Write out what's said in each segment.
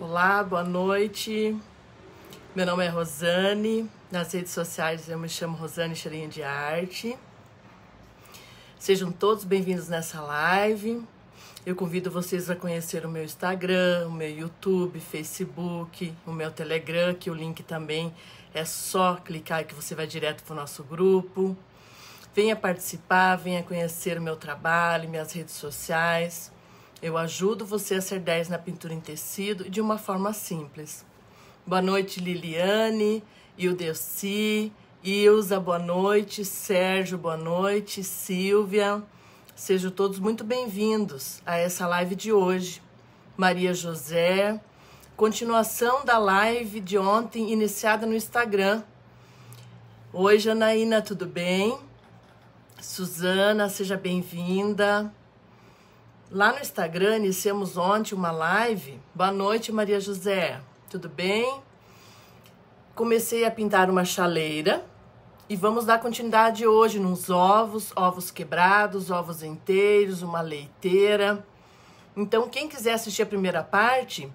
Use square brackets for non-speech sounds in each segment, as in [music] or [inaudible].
Olá, boa noite. Meu nome é Rosane. Nas redes sociais eu me chamo Rosane Cheirinho de Arte. Sejam todos bem-vindos nessa live. Eu convido vocês a conhecer o meu Instagram, o meu YouTube, Facebook, o meu Telegram, que o link também é só clicar que você vai direto para o nosso grupo. Venha participar, venha conhecer o meu trabalho, minhas redes sociais. Eu ajudo você a ser 10 na pintura em tecido de uma forma simples. Boa noite, Liliane, Ildeci, Ilza, boa noite, Sérgio, boa noite, Silvia. Sejam todos muito bem-vindos a essa live de hoje. Maria José, continuação da live de ontem iniciada no Instagram. Oi, Janaína, tudo bem? Suzana, seja bem-vinda. Lá no Instagram iniciamos ontem uma live. Boa noite, Maria José. Tudo bem? Comecei a pintar uma chaleira e vamos dar continuidade hoje nos ovos, ovos quebrados, ovos inteiros, uma leiteira. Então, quem quiser assistir a primeira parte,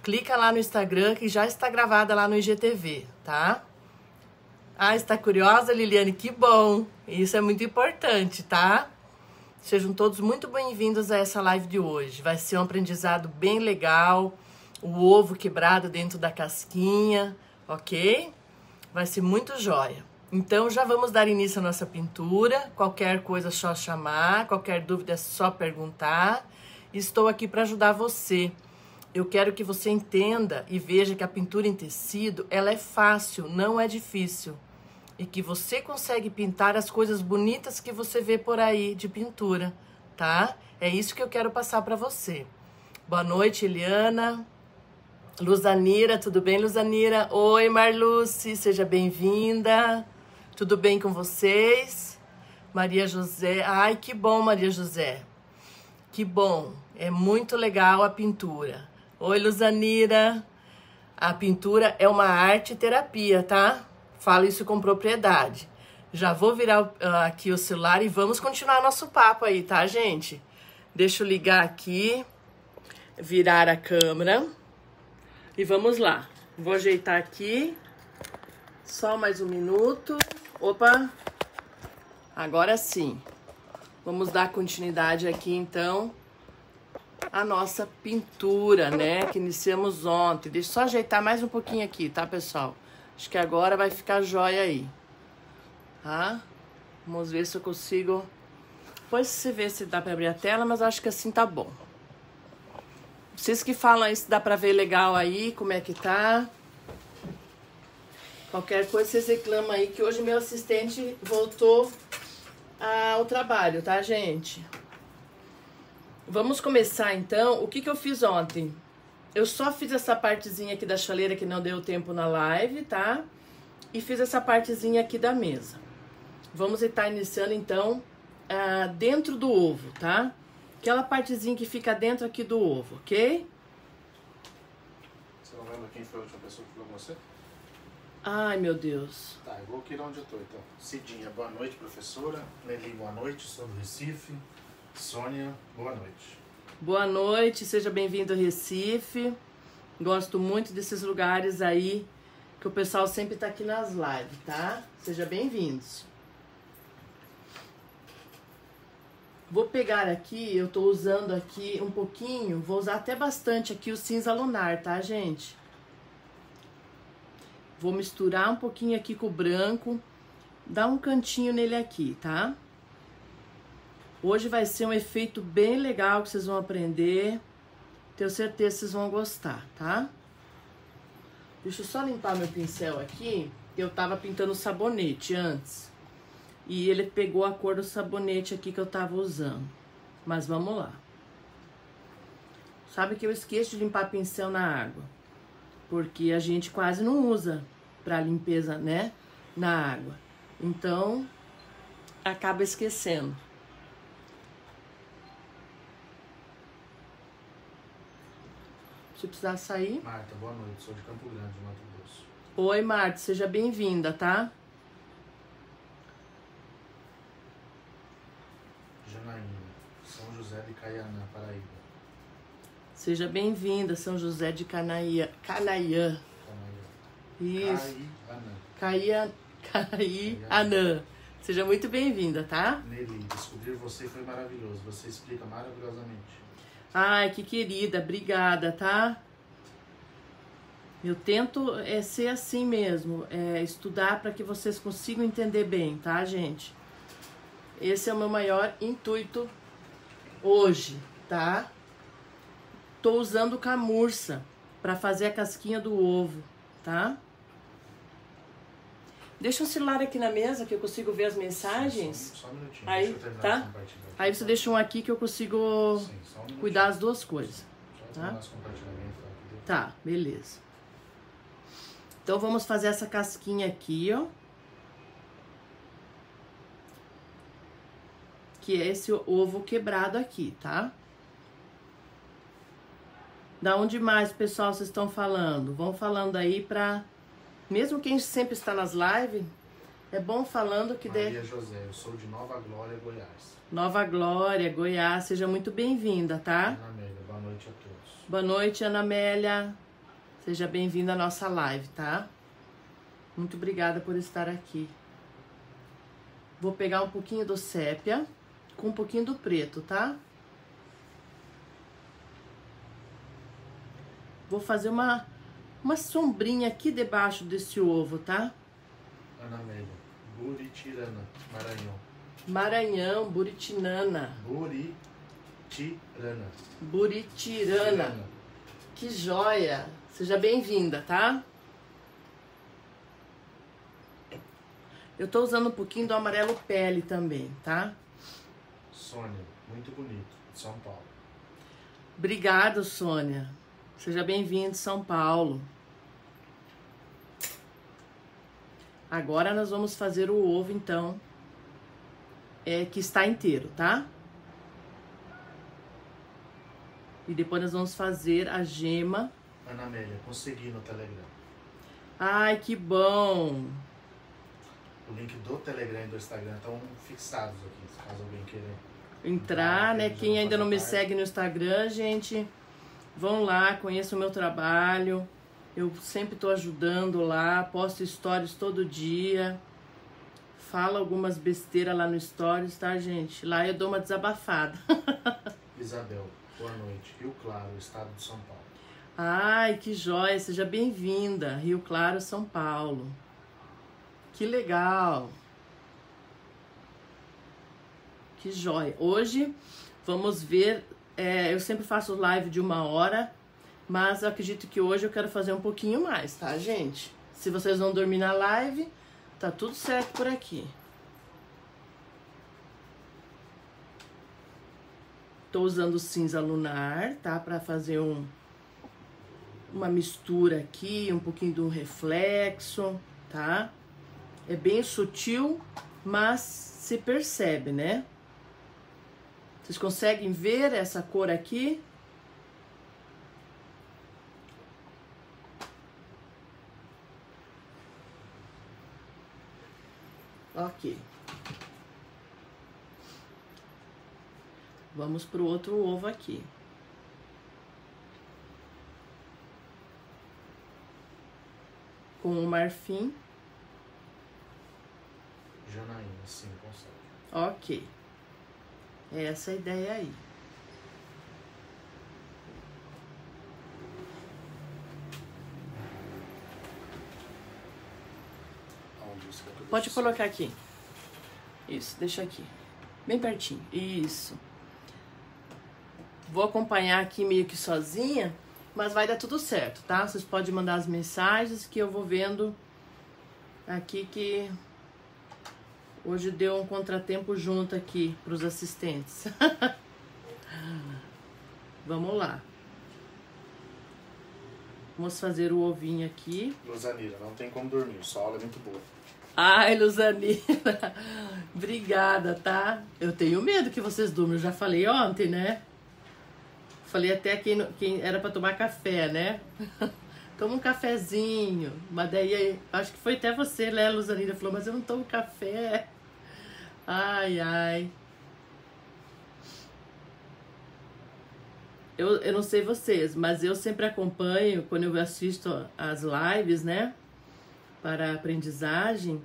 clica lá no Instagram que já está gravada lá no IGTV, tá? Ah, está curiosa, Liliane? Que bom! Isso é muito importante, tá? Sejam todos muito bem-vindos a essa live de hoje. Vai ser um aprendizado bem legal. O ovo quebrado dentro da casquinha, ok? Vai ser muito jóia. Então já vamos dar início à nossa pintura. Qualquer coisa é só chamar, qualquer dúvida é só perguntar. Estou aqui para ajudar você. Eu quero que você entenda e veja que a pintura em tecido, ela é fácil, não é difícil. E que você consegue pintar as coisas bonitas que você vê por aí de pintura, tá? É isso que eu quero passar para você. Boa noite, Eliana. Luzanira, tudo bem, Luzanira? Oi, Marluce, seja bem-vinda. Tudo bem com vocês? Maria José. Ai, que bom, Maria José. Que bom. É muito legal a pintura. Oi, Luzanira. A pintura é uma arte terapia, tá? Falo isso com propriedade. Já vou virar uh, aqui o celular e vamos continuar nosso papo aí, tá, gente? Deixa eu ligar aqui, virar a câmera e vamos lá. Vou ajeitar aqui. Só mais um minuto. Opa! Agora sim. Vamos dar continuidade aqui então à nossa pintura, né? Que iniciamos ontem. Deixa eu só ajeitar mais um pouquinho aqui, tá, pessoal? Acho que agora vai ficar jóia aí. Tá? Vamos ver se eu consigo. Depois você vê se dá pra abrir a tela, mas acho que assim tá bom. Vocês que falam aí se dá pra ver legal aí, como é que tá. Qualquer coisa vocês reclamam aí que hoje meu assistente voltou ao trabalho, tá, gente? Vamos começar então. O que, que eu fiz ontem? Eu só fiz essa partezinha aqui da chaleira que não deu tempo na live, tá? E fiz essa partezinha aqui da mesa. Vamos estar iniciando então uh, dentro do ovo, tá? Aquela partezinha que fica dentro aqui do ovo, ok? Você não lembra quem foi a última pessoa que falou com você? Ai, meu Deus. Tá, eu vou aqui onde eu tô então. Cidinha, boa noite, professora. Nelly, boa noite, sou do Recife. Sônia, boa noite. Boa noite, seja bem-vindo ao Recife. Gosto muito desses lugares aí que o pessoal sempre tá aqui nas lives, tá? Seja bem-vindos. Vou pegar aqui, eu tô usando aqui um pouquinho, vou usar até bastante aqui o cinza lunar, tá, gente? Vou misturar um pouquinho aqui com o branco, dar um cantinho nele aqui, tá? Hoje vai ser um efeito bem legal que vocês vão aprender. Tenho certeza que vocês vão gostar, tá? Deixa eu só limpar meu pincel aqui. Eu tava pintando sabonete antes. E ele pegou a cor do sabonete aqui que eu tava usando. Mas vamos lá. Sabe que eu esqueço de limpar pincel na água. Porque a gente quase não usa para limpeza, né? Na água. Então, acaba esquecendo. Se precisar sair. Marta, boa noite. Sou de Campo Grande, Mato Grosso. Oi, Marta, seja bem-vinda, tá? Janaína, São José de Caianã, Paraíba. Seja bem-vinda, São José de Canaia, Canaiã. Isso. Caia, Caianã. Seja muito bem-vinda, tá? Nelly, descobrir você foi maravilhoso. Você explica maravilhosamente. Ai, que querida, obrigada, tá? Eu tento é, ser assim mesmo, é, estudar para que vocês consigam entender bem, tá, gente? Esse é o meu maior intuito hoje, tá? Tô usando camurça para fazer a casquinha do ovo, tá? Deixa o celular aqui na mesa que eu consigo ver as mensagens. Só, só um minutinho. Aí, Deixa eu terminar tá? Aí você deixa um aqui que eu consigo Sim, um cuidar as duas coisas. Tá? Tá, beleza. Então vamos fazer essa casquinha aqui, ó. Que é esse ovo quebrado aqui, tá? Da onde mais, pessoal, vocês estão falando? Vão falando aí pra. Mesmo quem sempre está nas lives, é bom falando que. Maria José, eu sou de Nova Glória, Goiás. Nova Glória, Goiás, seja muito bem-vinda, tá? Ana Amélia, boa noite a todos. Boa noite, Ana Amélia. Seja bem-vinda à nossa live, tá? Muito obrigada por estar aqui. Vou pegar um pouquinho do sépia com um pouquinho do preto, tá? Vou fazer uma, uma sombrinha aqui debaixo desse ovo, tá? Ana Amélia, Buritirana, Maranhão. Maranhão, Buritinana. Buritirana. Buritirana. Que joia! Seja bem-vinda, tá? Eu tô usando um pouquinho do amarelo pele também, tá? Sônia, muito bonito, de São Paulo. Obrigado, Sônia. Seja bem-vindo, São Paulo. Agora nós vamos fazer o ovo, então, é que está inteiro, tá? E depois nós vamos fazer a gema. Ana Amélia, consegui no Telegram. Ai, que bom! O link do Telegram e do Instagram estão fixados aqui, caso alguém queira. Entrar, né? Quem ainda não me segue no Instagram, gente, vão lá, conheçam o meu trabalho. Eu sempre tô ajudando lá, posto stories todo dia. Falo algumas besteiras lá no stories, tá, gente? Lá eu dou uma desabafada. [laughs] Isabel, boa noite. Rio Claro, estado de São Paulo. Ai, que joia! Seja bem-vinda, Rio Claro, São Paulo. Que legal! Que joia! Hoje vamos ver. é, eu sempre faço live de uma hora, mas eu acredito que hoje eu quero fazer um pouquinho mais, tá, gente? Se vocês vão dormir na live, tá tudo certo por aqui. Tô usando cinza lunar, tá? Pra fazer um, uma mistura aqui, um pouquinho de um reflexo, tá? É bem sutil, mas se percebe, né? Vocês conseguem ver essa cor aqui? Ok. Vamos pro outro ovo aqui. Com o marfim. Janaína, sim, consegue. Ok. É essa a ideia aí. Aonde você quer que eu Pode colocar aqui. Isso, deixa aqui. Bem pertinho. Isso. Vou acompanhar aqui meio que sozinha, mas vai dar tudo certo, tá? Vocês podem mandar as mensagens que eu vou vendo aqui que hoje deu um contratempo junto aqui para os assistentes. [laughs] Vamos lá. Vamos fazer o ovinho aqui. Luzanira, não tem como dormir, sua aula é muito boa. Ai, Luzanina, [laughs] obrigada, tá? Eu tenho medo que vocês durmam, eu já falei ontem, né? Falei até quem, quem era pra tomar café, né? [laughs] Toma um cafezinho. Mas daí, acho que foi até você, né, Luzanina? Falou, mas eu não tomo café. Ai, ai. Eu, eu não sei vocês, mas eu sempre acompanho, quando eu assisto as lives, né? Para aprendizagem,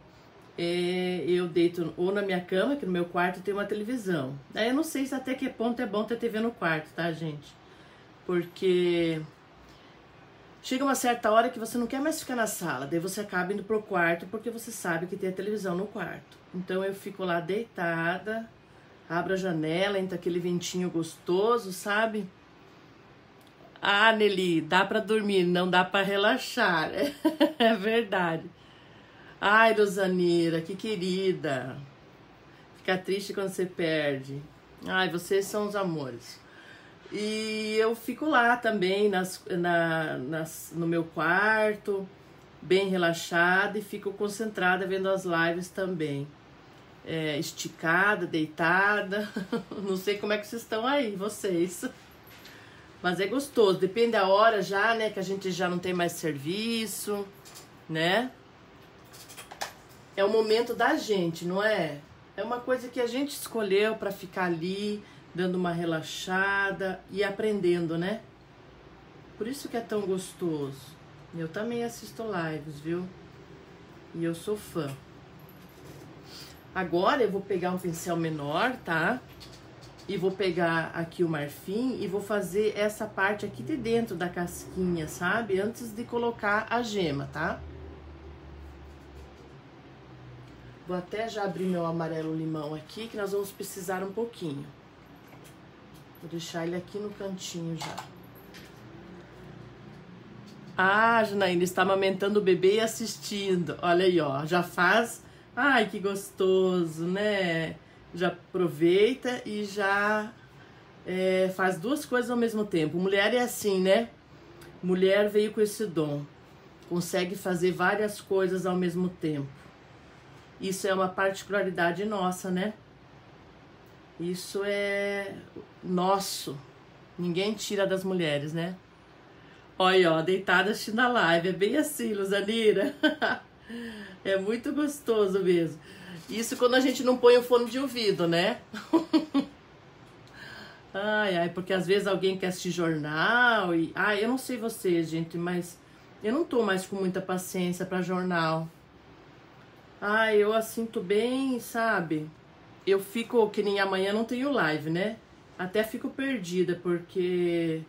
é, eu deito ou na minha cama, que no meu quarto tem uma televisão. Aí eu não sei se até que ponto é bom ter TV no quarto, tá, gente? Porque chega uma certa hora que você não quer mais ficar na sala, daí você acaba indo pro quarto porque você sabe que tem a televisão no quarto. Então eu fico lá deitada, abro a janela, entra aquele ventinho gostoso, sabe? Ah, Nelly, dá para dormir, não dá para relaxar. [laughs] é verdade. Ai, Rosanira, que querida. Fica triste quando você perde. Ai, vocês são os amores. E eu fico lá também nas, na, nas, no meu quarto, bem relaxada e fico concentrada vendo as lives também. É, esticada, deitada. [laughs] Não sei como é que vocês estão aí, vocês. Mas é gostoso, depende da hora já, né? Que a gente já não tem mais serviço, né? É o momento da gente, não é? É uma coisa que a gente escolheu para ficar ali, dando uma relaxada e aprendendo, né? Por isso que é tão gostoso. Eu também assisto lives, viu? E eu sou fã. Agora eu vou pegar um pincel menor, tá? E vou pegar aqui o marfim e vou fazer essa parte aqui de dentro da casquinha, sabe? Antes de colocar a gema, tá? Vou até já abrir meu amarelo limão aqui, que nós vamos precisar um pouquinho. Vou deixar ele aqui no cantinho já. Ah, Janaína está amamentando o bebê e assistindo. Olha aí, ó. Já faz. Ai, que gostoso, né? Já aproveita e já é, faz duas coisas ao mesmo tempo. Mulher é assim, né? Mulher veio com esse dom, consegue fazer várias coisas ao mesmo tempo. Isso é uma particularidade nossa, né? Isso é nosso. Ninguém tira das mulheres, né? Olha, ó, deitada assistindo a live. É bem assim, Luzanira. [laughs] é muito gostoso mesmo. Isso quando a gente não põe o fone de ouvido, né? [laughs] ai, ai, porque às vezes alguém quer assistir jornal e. Ai, eu não sei vocês, gente, mas eu não tô mais com muita paciência para jornal. Ai, eu assinto bem, sabe? Eu fico, que nem amanhã não tenho live, né? Até fico perdida, porque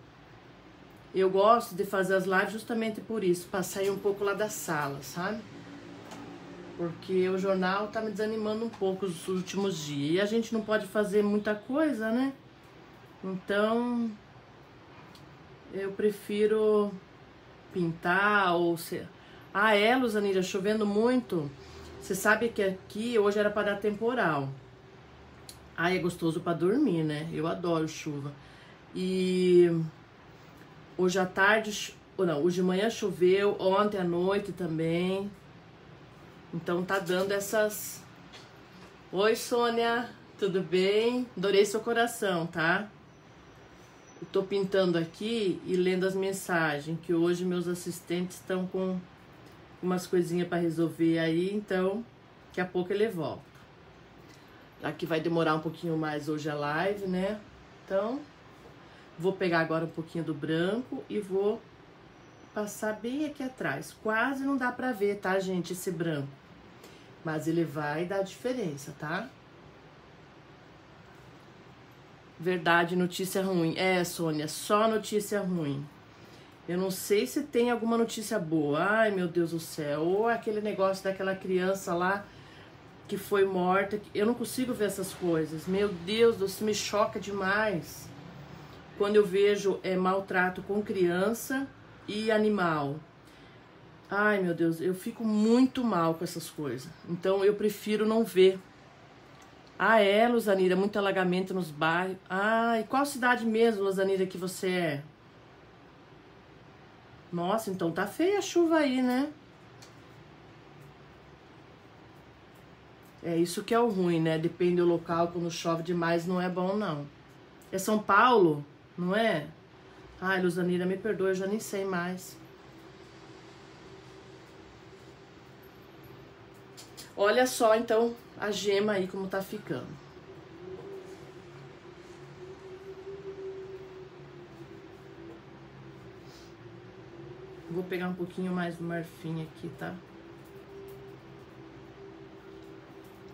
eu gosto de fazer as lives justamente por isso, pra sair um pouco lá da sala, sabe? Porque o jornal tá me desanimando um pouco os últimos dias. E a gente não pode fazer muita coisa, né? Então, eu prefiro pintar ou ser. Ah, é, Luzanira, chovendo muito. Você sabe que aqui hoje era para dar temporal. Ah, é gostoso para dormir, né? Eu adoro chuva. E hoje à tarde, ou não, hoje de manhã choveu, ontem à noite também. Então tá dando essas. Oi, Sônia, tudo bem? Adorei seu coração, tá? Eu tô pintando aqui e lendo as mensagens, que hoje meus assistentes estão com umas coisinhas para resolver aí, então daqui a pouco ele volta. Já que vai demorar um pouquinho mais hoje a live, né? Então, vou pegar agora um pouquinho do branco e vou passar bem aqui atrás. Quase não dá pra ver, tá, gente, esse branco. Mas ele vai dar diferença, tá? Verdade, notícia ruim. É, Sônia, só notícia ruim. Eu não sei se tem alguma notícia boa. Ai, meu Deus do céu. Ou aquele negócio daquela criança lá que foi morta. Eu não consigo ver essas coisas. Meu Deus, isso me choca demais. Quando eu vejo é, maltrato com criança e animal. Ai, meu Deus, eu fico muito mal com essas coisas. Então eu prefiro não ver. Ah, é, Luzanira, muito alagamento nos bairros. Ah, e qual cidade mesmo, Luzanira, que você é? Nossa, então tá feia a chuva aí, né? É isso que é o ruim, né? Depende do local, quando chove demais não é bom, não. É São Paulo, não é? Ai, Luzanira, me perdoe, eu já nem sei mais. Olha só, então, a gema aí como tá ficando. Vou pegar um pouquinho mais do marfim aqui, tá?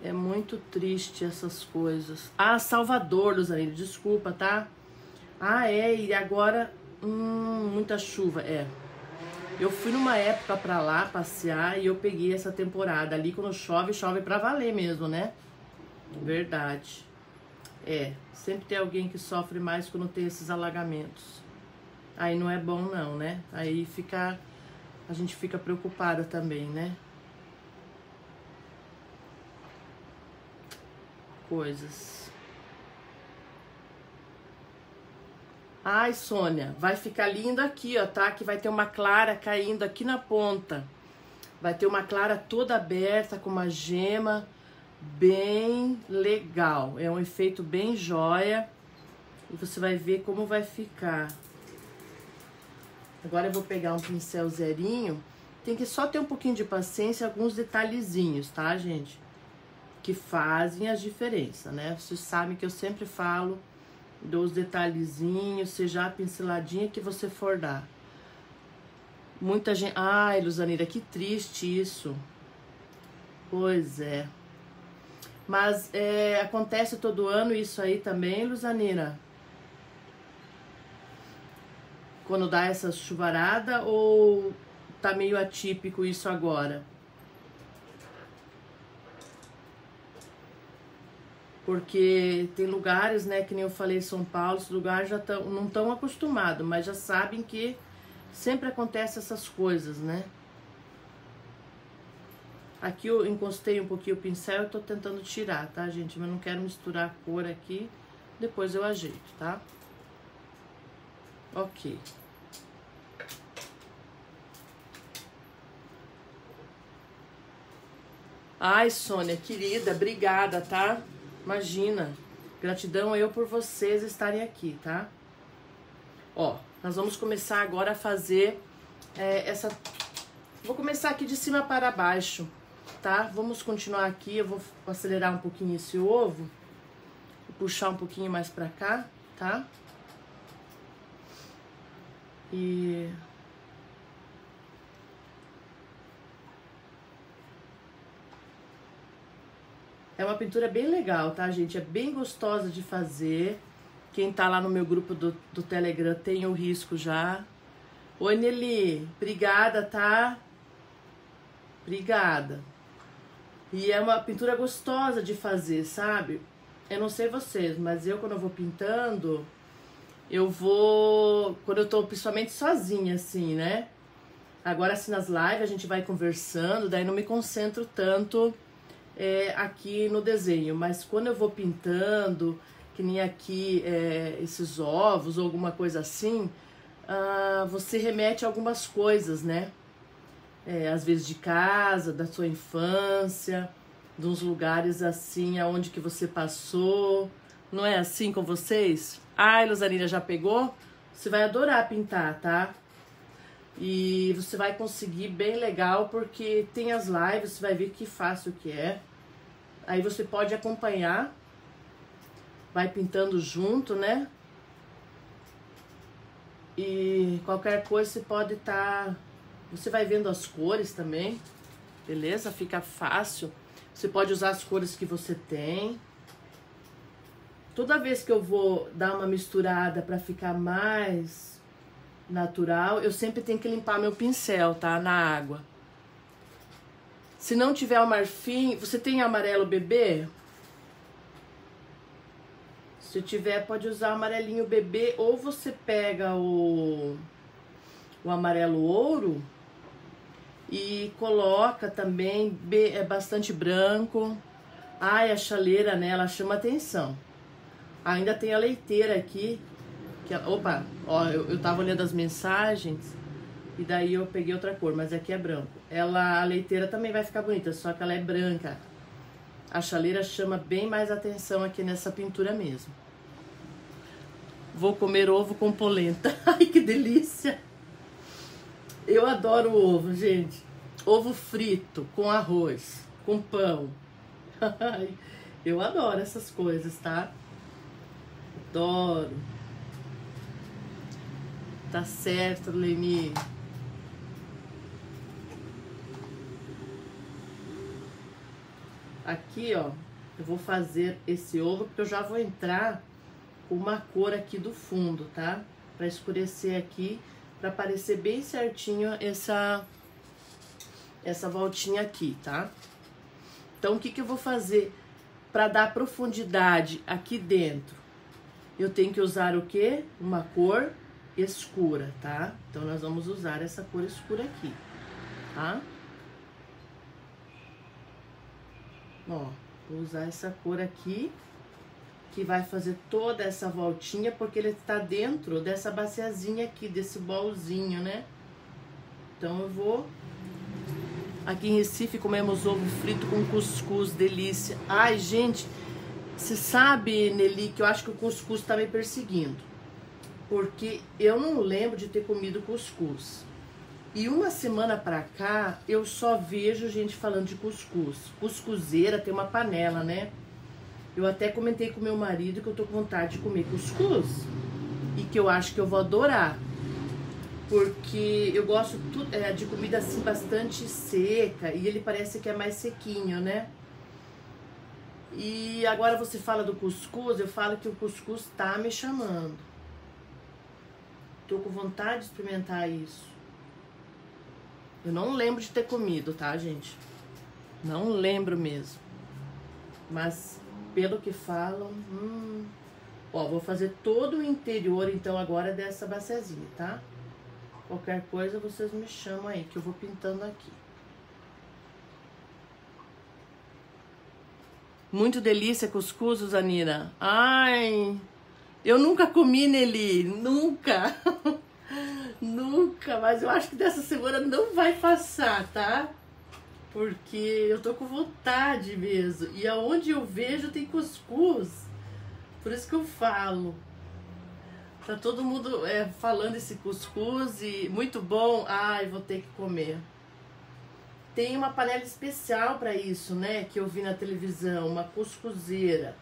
É muito triste essas coisas. Ah, Salvador, Luzanilho, desculpa, tá? Ah, é, e agora, hum, muita chuva, é. Eu fui numa época pra lá passear e eu peguei essa temporada. Ali quando chove, chove pra valer mesmo, né? Verdade. É, sempre tem alguém que sofre mais quando tem esses alagamentos. Aí não é bom não, né? Aí fica a gente fica preocupada também, né? coisas. Ai, Sônia, vai ficar lindo aqui, ó, tá? Que vai ter uma clara caindo aqui na ponta. Vai ter uma clara toda aberta com uma gema bem legal. É um efeito bem joia. E você vai ver como vai ficar. Agora eu vou pegar um pincel zerinho. Tem que só ter um pouquinho de paciência, alguns detalhezinhos, tá, gente? que fazem a diferença, né? Vocês sabem que eu sempre falo dos detalhezinhos, seja a pinceladinha que você for dar. Muita gente. Ai, Luzanira, que triste isso. Pois é. Mas é, acontece todo ano isso aí também, Luzanira? Quando dá essa chuvarada ou tá meio atípico isso agora? Porque tem lugares, né, que nem eu falei, São Paulo, os lugares já tão, não estão acostumados, mas já sabem que sempre acontece essas coisas, né? Aqui eu encostei um pouquinho o pincel e tô tentando tirar, tá, gente? Mas não quero misturar a cor aqui, depois eu ajeito, tá? Ok. Ai, Sônia, querida, obrigada, tá? Imagina. Gratidão eu por vocês estarem aqui, tá? Ó, nós vamos começar agora a fazer é, essa... Vou começar aqui de cima para baixo, tá? Vamos continuar aqui, eu vou acelerar um pouquinho esse ovo. Puxar um pouquinho mais pra cá, tá? E... É uma pintura bem legal, tá, gente? É bem gostosa de fazer. Quem tá lá no meu grupo do, do Telegram tem o risco já. Oi, Nelly. Obrigada, tá? Obrigada. E é uma pintura gostosa de fazer, sabe? Eu não sei vocês, mas eu quando eu vou pintando, eu vou. Quando eu tô principalmente sozinha, assim, né? Agora, assim, nas lives a gente vai conversando, daí não me concentro tanto é, aqui no desenho, mas quando eu vou pintando, que nem aqui é, esses ovos ou alguma coisa assim, ah, você remete a algumas coisas, né? É, às vezes de casa, da sua infância, de uns lugares assim, aonde que você passou. Não é assim com vocês? Ai, Luzanina já pegou? Você vai adorar pintar, tá? E você vai conseguir bem legal, porque tem as lives, você vai ver que fácil que é. Aí você pode acompanhar, vai pintando junto, né? E qualquer coisa você pode estar. Tá... Você vai vendo as cores também, beleza? Fica fácil. Você pode usar as cores que você tem. Toda vez que eu vou dar uma misturada para ficar mais natural, eu sempre tenho que limpar meu pincel, tá? Na água. Se não tiver o marfim, você tem amarelo bebê? Se tiver, pode usar amarelinho bebê ou você pega o, o amarelo ouro e coloca também é bastante branco. Ai, a chaleira, né? Ela chama atenção. Ainda tem a leiteira aqui, que, opa, ó, eu, eu tava olhando as mensagens e daí eu peguei outra cor, mas aqui é branco. Ela, a leiteira também vai ficar bonita, só que ela é branca. A chaleira chama bem mais atenção aqui nessa pintura mesmo. Vou comer ovo com polenta. [laughs] Ai, que delícia! Eu adoro ovo, gente. Ovo frito, com arroz, com pão. [laughs] Ai, eu adoro essas coisas, tá? Adoro. Tá certo, Leni. Aqui, ó, eu vou fazer esse ovo, porque eu já vou entrar com uma cor aqui do fundo, tá? Pra escurecer aqui, pra aparecer bem certinho essa, essa voltinha aqui, tá? Então, o que que eu vou fazer pra dar profundidade aqui dentro? Eu tenho que usar o quê? Uma cor escura, tá? Então, nós vamos usar essa cor escura aqui, tá? Ó, vou usar essa cor aqui, que vai fazer toda essa voltinha, porque ele está dentro dessa baciazinha aqui, desse bolzinho, né? Então, eu vou... Aqui em Recife comemos ovo frito com cuscuz, delícia. Ai, gente, você sabe, Nelly, que eu acho que o cuscuz tá me perseguindo porque eu não lembro de ter comido cuscuz. E uma semana pra cá, eu só vejo gente falando de cuscuz. Cuscuzeira tem uma panela, né? Eu até comentei com meu marido que eu tô com vontade de comer cuscuz. E que eu acho que eu vou adorar. Porque eu gosto é, de comida assim bastante seca. E ele parece que é mais sequinho, né? E agora você fala do cuscuz, eu falo que o cuscuz tá me chamando. Tô com vontade de experimentar isso. Eu não lembro de ter comido, tá, gente? Não lembro mesmo. Mas, pelo que falam, hum... Ó, vou fazer todo o interior, então, agora dessa baciazinha, tá? Qualquer coisa, vocês me chamam aí, que eu vou pintando aqui. Muito delícia cuscuz, Zanira. Ai... Eu nunca comi nele, nunca. [laughs] nunca, mas eu acho que dessa semana não vai passar, tá? Porque eu tô com vontade mesmo. E aonde eu vejo tem cuscuz. Por isso que eu falo. Tá todo mundo é, falando esse cuscuz e muito bom. Ai, vou ter que comer. Tem uma panela especial para isso, né? Que eu vi na televisão, uma cuscuzeira.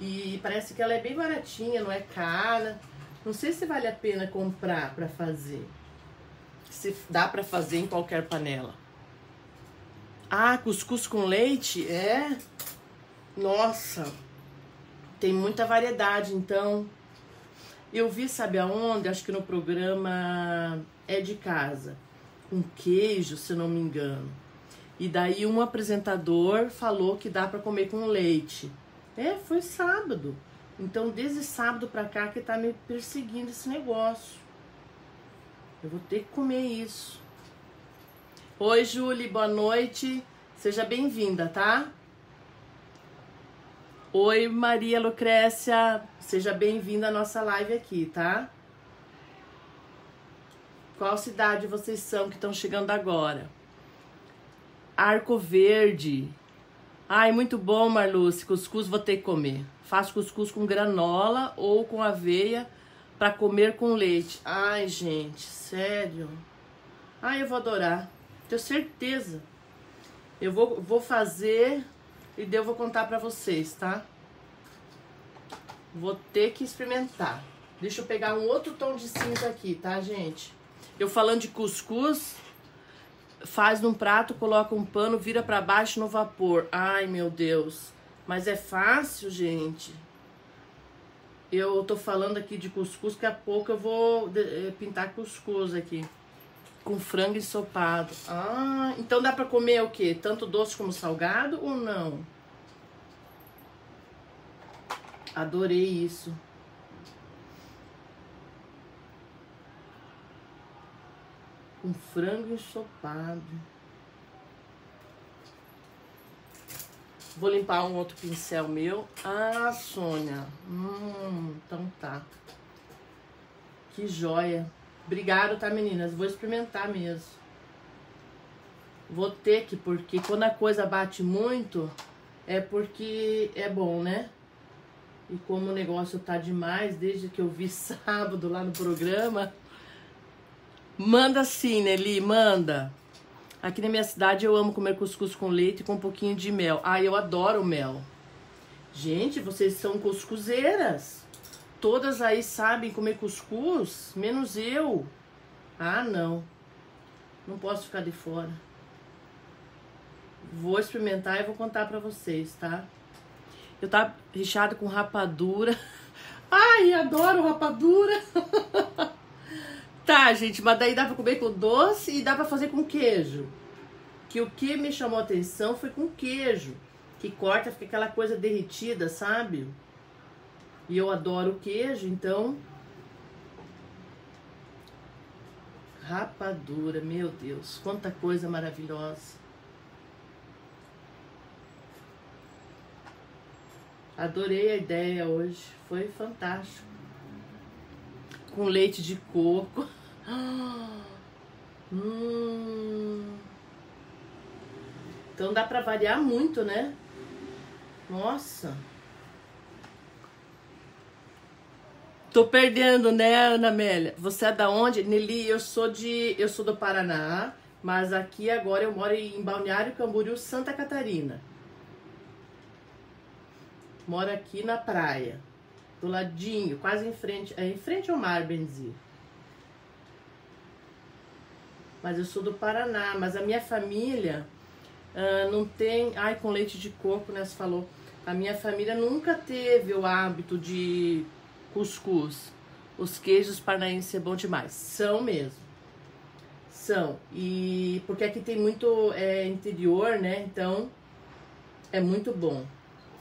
E parece que ela é bem baratinha, não é cara. Não sei se vale a pena comprar para fazer. Se dá para fazer em qualquer panela. Ah, cuscuz com leite? É. Nossa. Tem muita variedade, então. Eu vi, sabe aonde? Acho que no programa É de Casa. Com queijo, se não me engano. E daí um apresentador falou que dá para comer com leite. É, foi sábado. Então, desde sábado pra cá que tá me perseguindo esse negócio. Eu vou ter que comer isso. Oi, Julie, boa noite. Seja bem-vinda, tá? Oi, Maria Lucrécia. Seja bem-vinda à nossa live aqui, tá? Qual cidade vocês são que estão chegando agora? Arco Verde. Ai, muito bom, Marluce. Cuscuz vou ter que comer. Faço cuscuz com granola ou com aveia para comer com leite. Ai, gente, sério. Ai, eu vou adorar. Tenho certeza. Eu vou, vou fazer e daí eu vou contar pra vocês, tá? Vou ter que experimentar. Deixa eu pegar um outro tom de cinza aqui, tá, gente? Eu falando de cuscuz, faz num prato, coloca um pano, vira para baixo no vapor. Ai, meu Deus. Mas é fácil, gente. Eu tô falando aqui de cuscuz, daqui a pouco eu vou eh, pintar cuscuz aqui. Com frango ensopado. Ah, então dá pra comer o quê? Tanto doce como salgado ou não? Adorei isso. Com frango ensopado. Vou limpar um outro pincel meu. Ah, Sônia. Hum, então tá. Que joia. Obrigado, tá, meninas? Vou experimentar mesmo. Vou ter que, porque quando a coisa bate muito, é porque é bom, né? E como o negócio tá demais, desde que eu vi [laughs] sábado lá no programa, Manda sim, Nelly, manda. Aqui na minha cidade eu amo comer cuscuz com leite e com um pouquinho de mel. Ah, eu adoro mel. Gente, vocês são cuscuzeiras. Todas aí sabem comer cuscuz, menos eu. Ah, não. Não posso ficar de fora. Vou experimentar e vou contar pra vocês, tá? Eu tava recheado com rapadura. [laughs] Ai, adoro rapadura. [laughs] tá, gente, mas daí dá pra comer com doce e dá pra fazer com queijo. Que o que me chamou a atenção foi com queijo. Que corta, fica aquela coisa derretida, sabe? E eu adoro queijo, então. Rapadura, meu Deus, quanta coisa maravilhosa. Adorei a ideia hoje, foi fantástico. Com leite de coco. [gasps] Hum. Então dá para variar muito, né? Nossa. Tô perdendo, né, Ana Amélia? Você é da onde? Nelly, eu sou de, eu sou do Paraná, mas aqui agora eu moro em Balneário Camboriú, Santa Catarina. Moro aqui na praia, do ladinho, quase em frente, é em frente ao mar, Benzi. Mas eu sou do Paraná, mas a minha família uh, não tem, ai, com leite de coco, né, você falou. A minha família nunca teve o hábito de cuscuz. Os queijos paranaenses é bom demais. São mesmo. São. E porque aqui tem muito é, interior, né? Então é muito bom.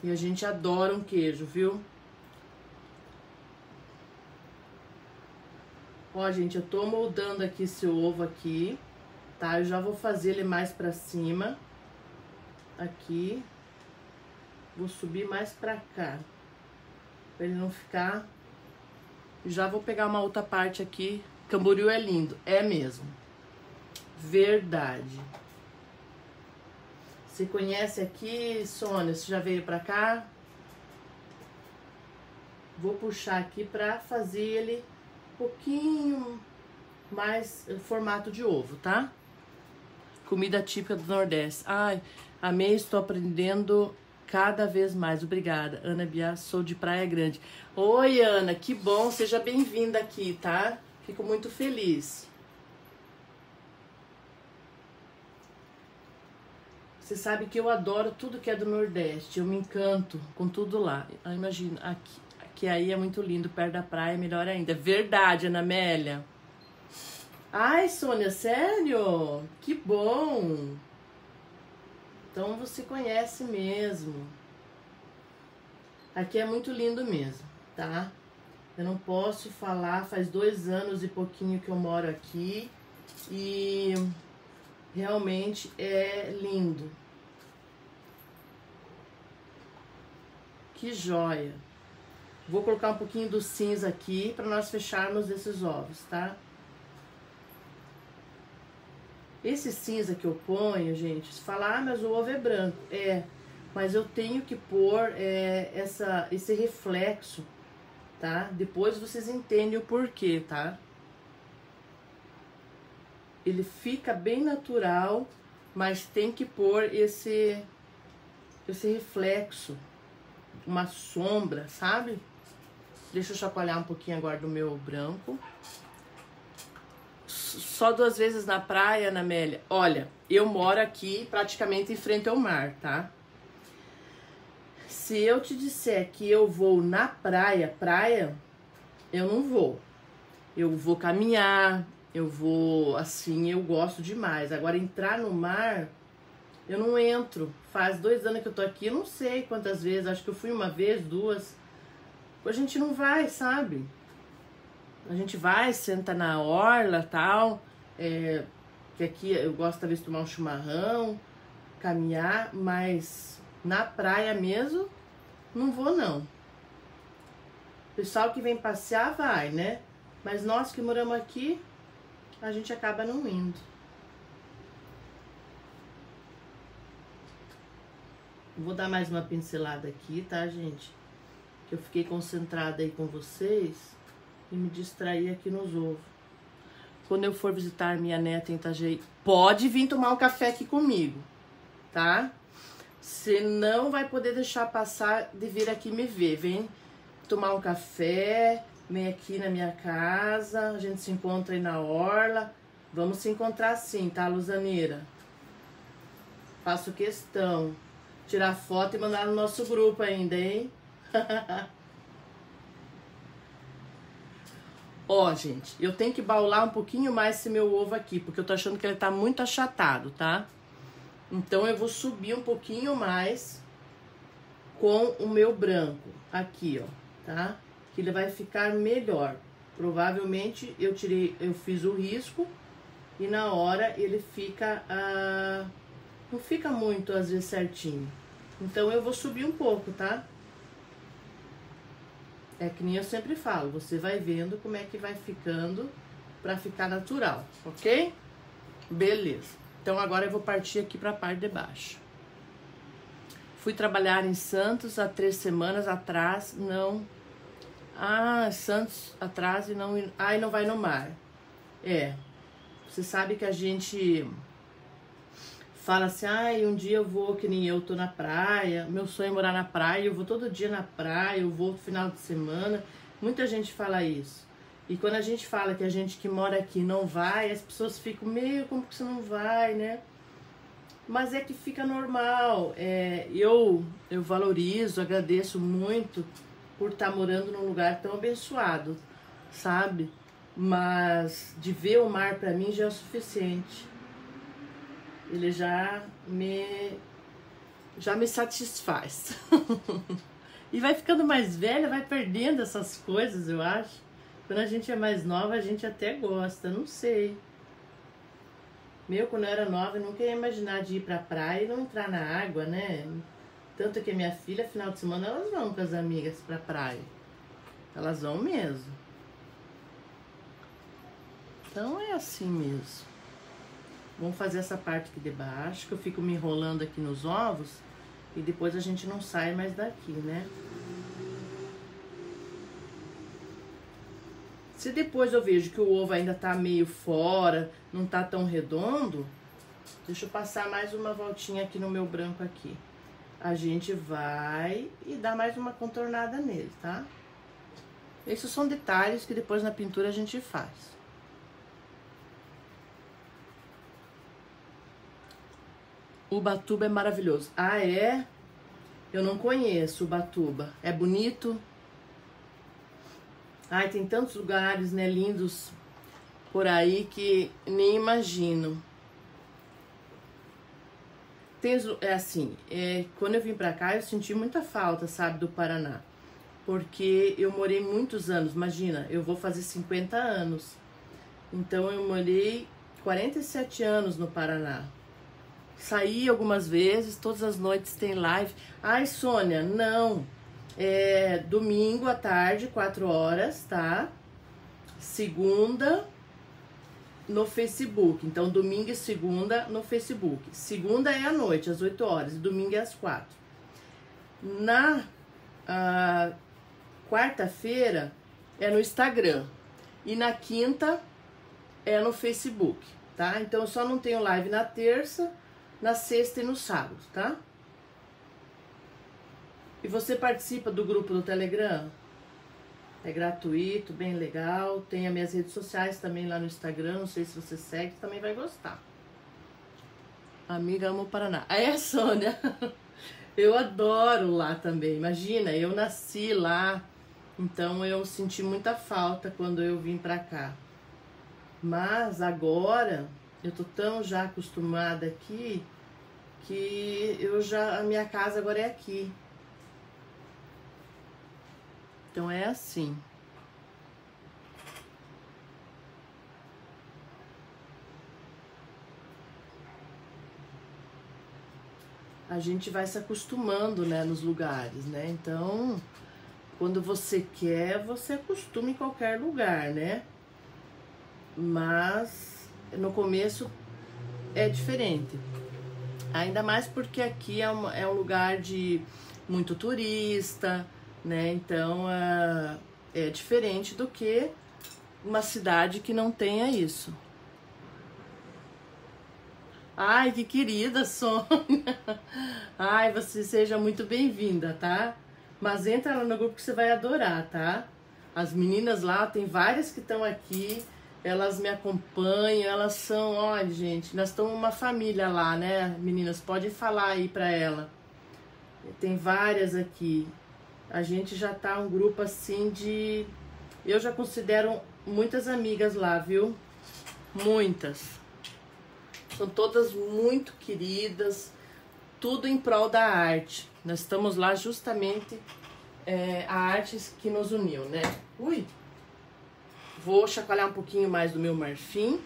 E a gente adora um queijo, viu? Ó, gente, eu tô moldando aqui esse ovo aqui, tá? Eu já vou fazer ele mais pra cima. Aqui. Vou subir mais pra cá. Pra ele não ficar já vou pegar uma outra parte aqui. Camboriú é lindo. É mesmo. Verdade. Você conhece aqui, Sônia? Você já veio pra cá? Vou puxar aqui pra fazer ele pouquinho mais formato de ovo, tá? Comida típica do Nordeste. Ai, amei, estou aprendendo cada vez mais. Obrigada. Ana Bia, sou de Praia Grande. Oi, Ana, que bom. Seja bem-vinda aqui, tá? Fico muito feliz. Você sabe que eu adoro tudo que é do Nordeste. Eu me encanto com tudo lá. Ah, imagina, aqui, aqui aí é muito lindo, perto da praia, melhor ainda. Verdade, Ana Amélia. Ai, Sônia, sério? Que bom. Então você conhece mesmo. Aqui é muito lindo mesmo, tá? Eu não posso falar, faz dois anos e pouquinho que eu moro aqui e realmente é lindo. Que joia! Vou colocar um pouquinho do cinza aqui para nós fecharmos esses ovos, tá? Esse cinza que eu ponho, gente, se falar, ah, mas o ovo é branco. É, mas eu tenho que pôr é, essa, esse reflexo, tá? Depois vocês entendem o porquê, tá? Ele fica bem natural, mas tem que pôr esse, esse reflexo, uma sombra, sabe? Deixa eu chacoalhar um pouquinho agora do meu branco só duas vezes na praia, Ana Amélia? Olha, eu moro aqui praticamente em frente ao mar, tá? Se eu te disser que eu vou na praia, praia, eu não vou. Eu vou caminhar, eu vou, assim, eu gosto demais. Agora, entrar no mar, eu não entro. Faz dois anos que eu tô aqui, eu não sei quantas vezes, acho que eu fui uma vez, duas. A gente não vai, sabe? A gente vai, senta na orla tal. É, que aqui eu gosto talvez de tomar um chimarrão, caminhar, mas na praia mesmo não vou não. Pessoal que vem passear vai, né? Mas nós que moramos aqui, a gente acaba não indo. Vou dar mais uma pincelada aqui, tá, gente? Eu fiquei concentrada aí com vocês e me distrair aqui nos ovos. Quando eu for visitar minha neta em Itajaí, pode vir tomar um café aqui comigo, tá? Você não vai poder deixar passar de vir aqui me ver. Vem tomar um café, vem aqui na minha casa, a gente se encontra aí na orla. Vamos se encontrar sim, tá, Luzaneira? Faço questão. Tirar foto e mandar no nosso grupo ainda, hein? [laughs] Ó, gente, eu tenho que baular um pouquinho mais esse meu ovo aqui, porque eu tô achando que ele tá muito achatado, tá? Então eu vou subir um pouquinho mais com o meu branco aqui, ó, tá? Que ele vai ficar melhor. Provavelmente eu tirei, eu fiz o risco e na hora ele fica, ah, não fica muito às vezes certinho. Então eu vou subir um pouco, tá? É que nem eu sempre falo, você vai vendo como é que vai ficando para ficar natural, ok? Beleza. Então agora eu vou partir aqui para a parte de baixo. Fui trabalhar em Santos há três semanas atrás, não. Ah, Santos atrás e não. Ai, não vai no mar. É. Você sabe que a gente fala assim, ai, um dia eu vou, que nem eu tô na praia, meu sonho é morar na praia, eu vou todo dia na praia, eu vou no final de semana. Muita gente fala isso. E quando a gente fala que a gente que mora aqui não vai, as pessoas ficam meio como que você não vai, né? Mas é que fica normal. É, eu, eu valorizo, agradeço muito por estar tá morando num lugar tão abençoado, sabe? Mas de ver o mar para mim já é o suficiente ele já me já me satisfaz. [laughs] e vai ficando mais velha, vai perdendo essas coisas, eu acho. Quando a gente é mais nova, a gente até gosta, não sei. Meu, quando eu era nova, eu nunca ia imaginar de ir pra praia e não entrar na água, né? Tanto que minha filha, final de semana, elas vão com as amigas pra praia. Elas vão mesmo. Então é assim mesmo. Vamos fazer essa parte aqui de baixo, que eu fico me enrolando aqui nos ovos e depois a gente não sai mais daqui, né? Se depois eu vejo que o ovo ainda tá meio fora, não tá tão redondo, deixa eu passar mais uma voltinha aqui no meu branco aqui. A gente vai e dá mais uma contornada nele, tá? Esses são detalhes que depois na pintura a gente faz. Ubatuba é maravilhoso. Ah, é? Eu não conheço Ubatuba. É bonito? Ai, tem tantos lugares, né, lindos por aí que nem imagino. Tem, é assim, é, quando eu vim pra cá eu senti muita falta, sabe, do Paraná. Porque eu morei muitos anos, imagina, eu vou fazer 50 anos. Então eu morei 47 anos no Paraná. Saí algumas vezes, todas as noites tem live. Ai, Sônia, não. É domingo à tarde, 4 horas, tá? Segunda no Facebook. Então, domingo e segunda no Facebook. Segunda é à noite, às 8 horas. Domingo é às 4. Na quarta-feira é no Instagram. E na quinta é no Facebook, tá? Então, eu só não tenho live na terça na sexta e no sábado, tá? E você participa do grupo do Telegram? É gratuito, bem legal. Tem as minhas redes sociais também lá no Instagram. Não sei se você segue, também vai gostar. Amiga, amo Paraná. Ah, é, Sônia? [laughs] Eu adoro lá também. Imagina, eu nasci lá. Então eu senti muita falta quando eu vim pra cá. Mas agora eu tô tão já acostumada aqui que eu já a minha casa agora é aqui. Então é assim. A gente vai se acostumando, né, nos lugares, né? Então, quando você quer, você acostuma em qualquer lugar, né? Mas no começo é diferente. Ainda mais porque aqui é um, é um lugar de muito turista, né? Então é, é diferente do que uma cidade que não tenha isso. Ai, que querida Sônia! [laughs] Ai, você seja muito bem-vinda, tá? Mas entra lá no grupo que você vai adorar, tá? As meninas lá, tem várias que estão aqui, elas me acompanham, elas são, olha, gente, nós estamos uma família lá, né, meninas? Pode falar aí pra ela. Tem várias aqui. A gente já tá um grupo assim de. Eu já considero muitas amigas lá, viu? Muitas. São todas muito queridas, tudo em prol da arte. Nós estamos lá justamente é, a arte que nos uniu, né? Ui! Vou chacoalhar um pouquinho mais do meu marfim,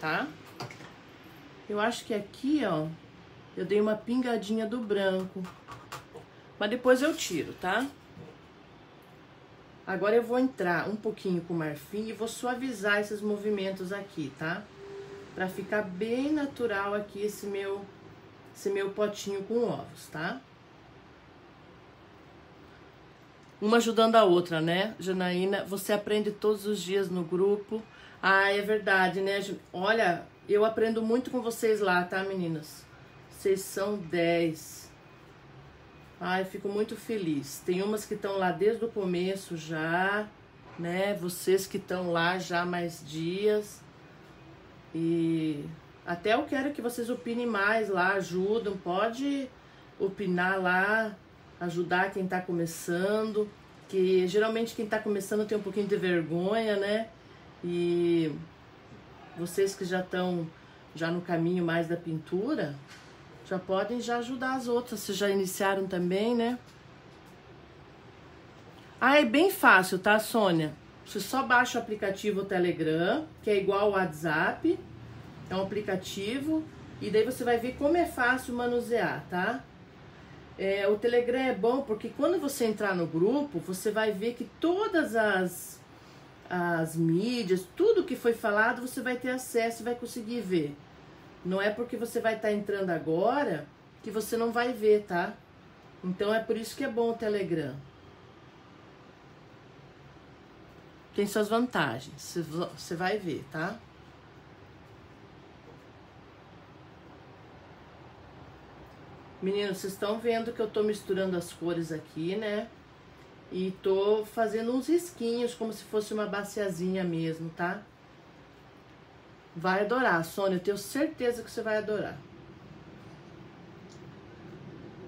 tá? Eu acho que aqui, ó, eu dei uma pingadinha do branco. Mas depois eu tiro, tá? Agora eu vou entrar um pouquinho com marfim e vou suavizar esses movimentos aqui, tá? Pra ficar bem natural aqui esse meu, esse meu potinho com ovos, tá? Uma ajudando a outra, né, Janaína? Você aprende todos os dias no grupo. Ah, é verdade, né? Olha, eu aprendo muito com vocês lá, tá, meninas? Vocês são 10. Ai, fico muito feliz. Tem umas que estão lá desde o começo já, né? Vocês que estão lá já mais dias. E até eu quero que vocês opinem mais lá, ajudam. Pode opinar lá ajudar quem está começando, que geralmente quem está começando tem um pouquinho de vergonha, né? E vocês que já estão já no caminho mais da pintura, já podem já ajudar as outras, se já iniciaram também, né? Ah, é bem fácil, tá, Sônia? Você só baixa o aplicativo Telegram, que é igual ao WhatsApp, é um aplicativo, e daí você vai ver como é fácil manusear, tá? É, o Telegram é bom porque quando você entrar no grupo, você vai ver que todas as, as mídias, tudo que foi falado, você vai ter acesso e vai conseguir ver. Não é porque você vai estar tá entrando agora que você não vai ver, tá? Então é por isso que é bom o Telegram. Tem suas vantagens, você vai ver, tá? Meninos, vocês estão vendo que eu tô misturando as cores aqui, né? E tô fazendo uns risquinhos, como se fosse uma baciazinha mesmo, tá? Vai adorar, Sônia, eu tenho certeza que você vai adorar.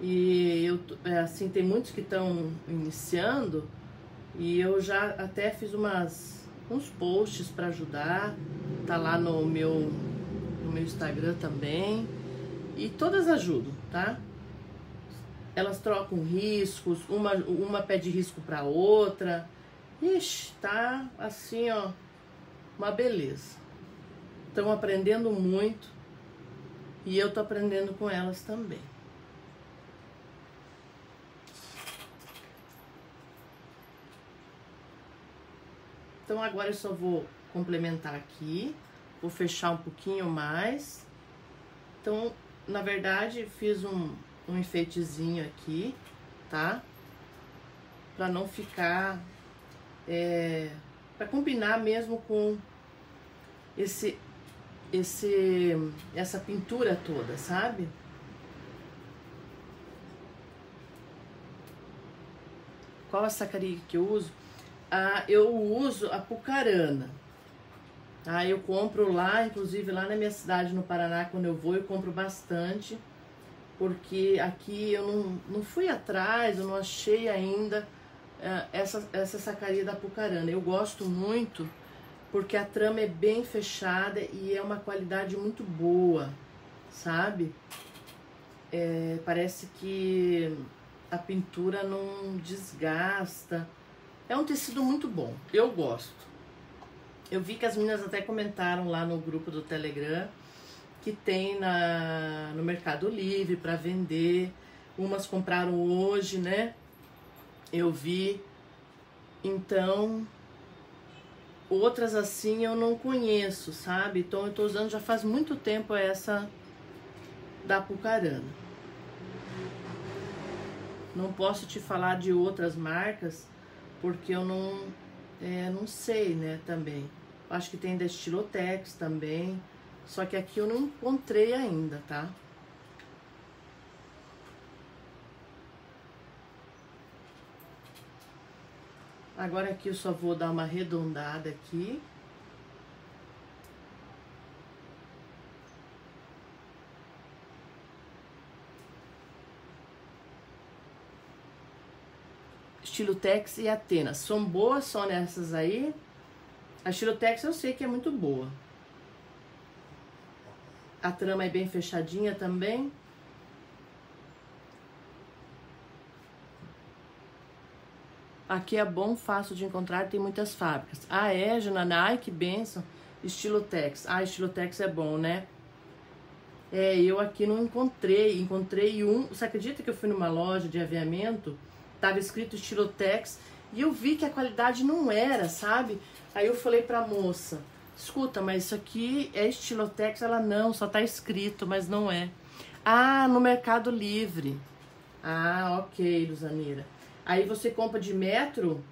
E eu, é, assim, tem muitos que estão iniciando e eu já até fiz umas, uns posts para ajudar, tá lá no meu, no meu Instagram também. E todas ajudam, tá? Elas trocam riscos, uma, uma pede risco para outra. Ixi, tá assim, ó, uma beleza. Estão aprendendo muito e eu tô aprendendo com elas também. Então agora eu só vou complementar aqui, vou fechar um pouquinho mais. Então na verdade, fiz um, um enfeitezinho aqui, tá? Pra não ficar... É, pra combinar mesmo com esse, esse, essa pintura toda, sabe? Qual a sacaria que eu uso? Ah, eu uso a pucarana. Aí eu compro lá, inclusive lá na minha cidade, no Paraná, quando eu vou, eu compro bastante. Porque aqui eu não, não fui atrás, eu não achei ainda uh, essa, essa sacaria da Pucarana. Eu gosto muito porque a trama é bem fechada e é uma qualidade muito boa, sabe? É, parece que a pintura não desgasta. É um tecido muito bom, eu gosto. Eu vi que as meninas até comentaram lá no grupo do Telegram que tem na, no Mercado Livre para vender. Umas compraram hoje, né? Eu vi. Então, outras assim eu não conheço, sabe? Então eu tô usando já faz muito tempo essa da Pucarana. Não posso te falar de outras marcas porque eu não é, não sei, né, também. Acho que tem da Estilotex também. Só que aqui eu não encontrei ainda, tá? Agora aqui eu só vou dar uma arredondada aqui. Estilo Tex e Atenas. São boas, só nessas aí. A Estilo Tex eu sei que é muito boa. A trama é bem fechadinha também. Aqui é bom, fácil de encontrar, tem muitas fábricas. Ah, é, Jananá? Ai, que benção. Ah, estilo Tex é bom, né? É, eu aqui não encontrei. Encontrei um. Você acredita que eu fui numa loja de aviamento? Tava escrito estilo Tex e eu vi que a qualidade não era, sabe? Aí eu falei pra moça: escuta, mas isso aqui é estilo Tex? Ela não, só tá escrito, mas não é. Ah, no Mercado Livre. Ah, ok, Luzanira. Aí você compra de metro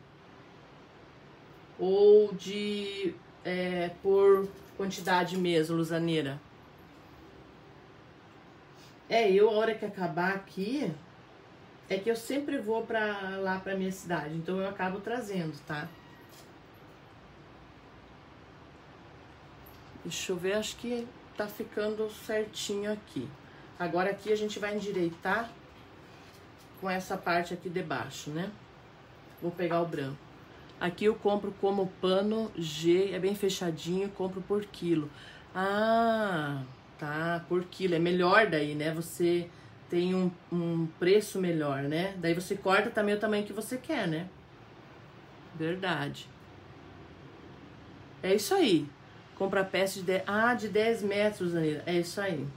ou de é, por quantidade mesmo, Luzaneira? É, eu a hora que acabar aqui, é que eu sempre vou pra lá pra minha cidade, então eu acabo trazendo, tá? Deixa eu ver, acho que tá ficando certinho aqui. Agora aqui a gente vai endireitar com essa parte aqui de baixo, né? Vou pegar o branco. Aqui eu compro como pano G, é bem fechadinho, compro por quilo. Ah, tá, por quilo. É melhor daí, né? Você tem um, um preço melhor, né? Daí você corta também o tamanho que você quer, né? Verdade. É isso aí. Compra peça de 10, ah, de 10 metros, Anira. É isso aí.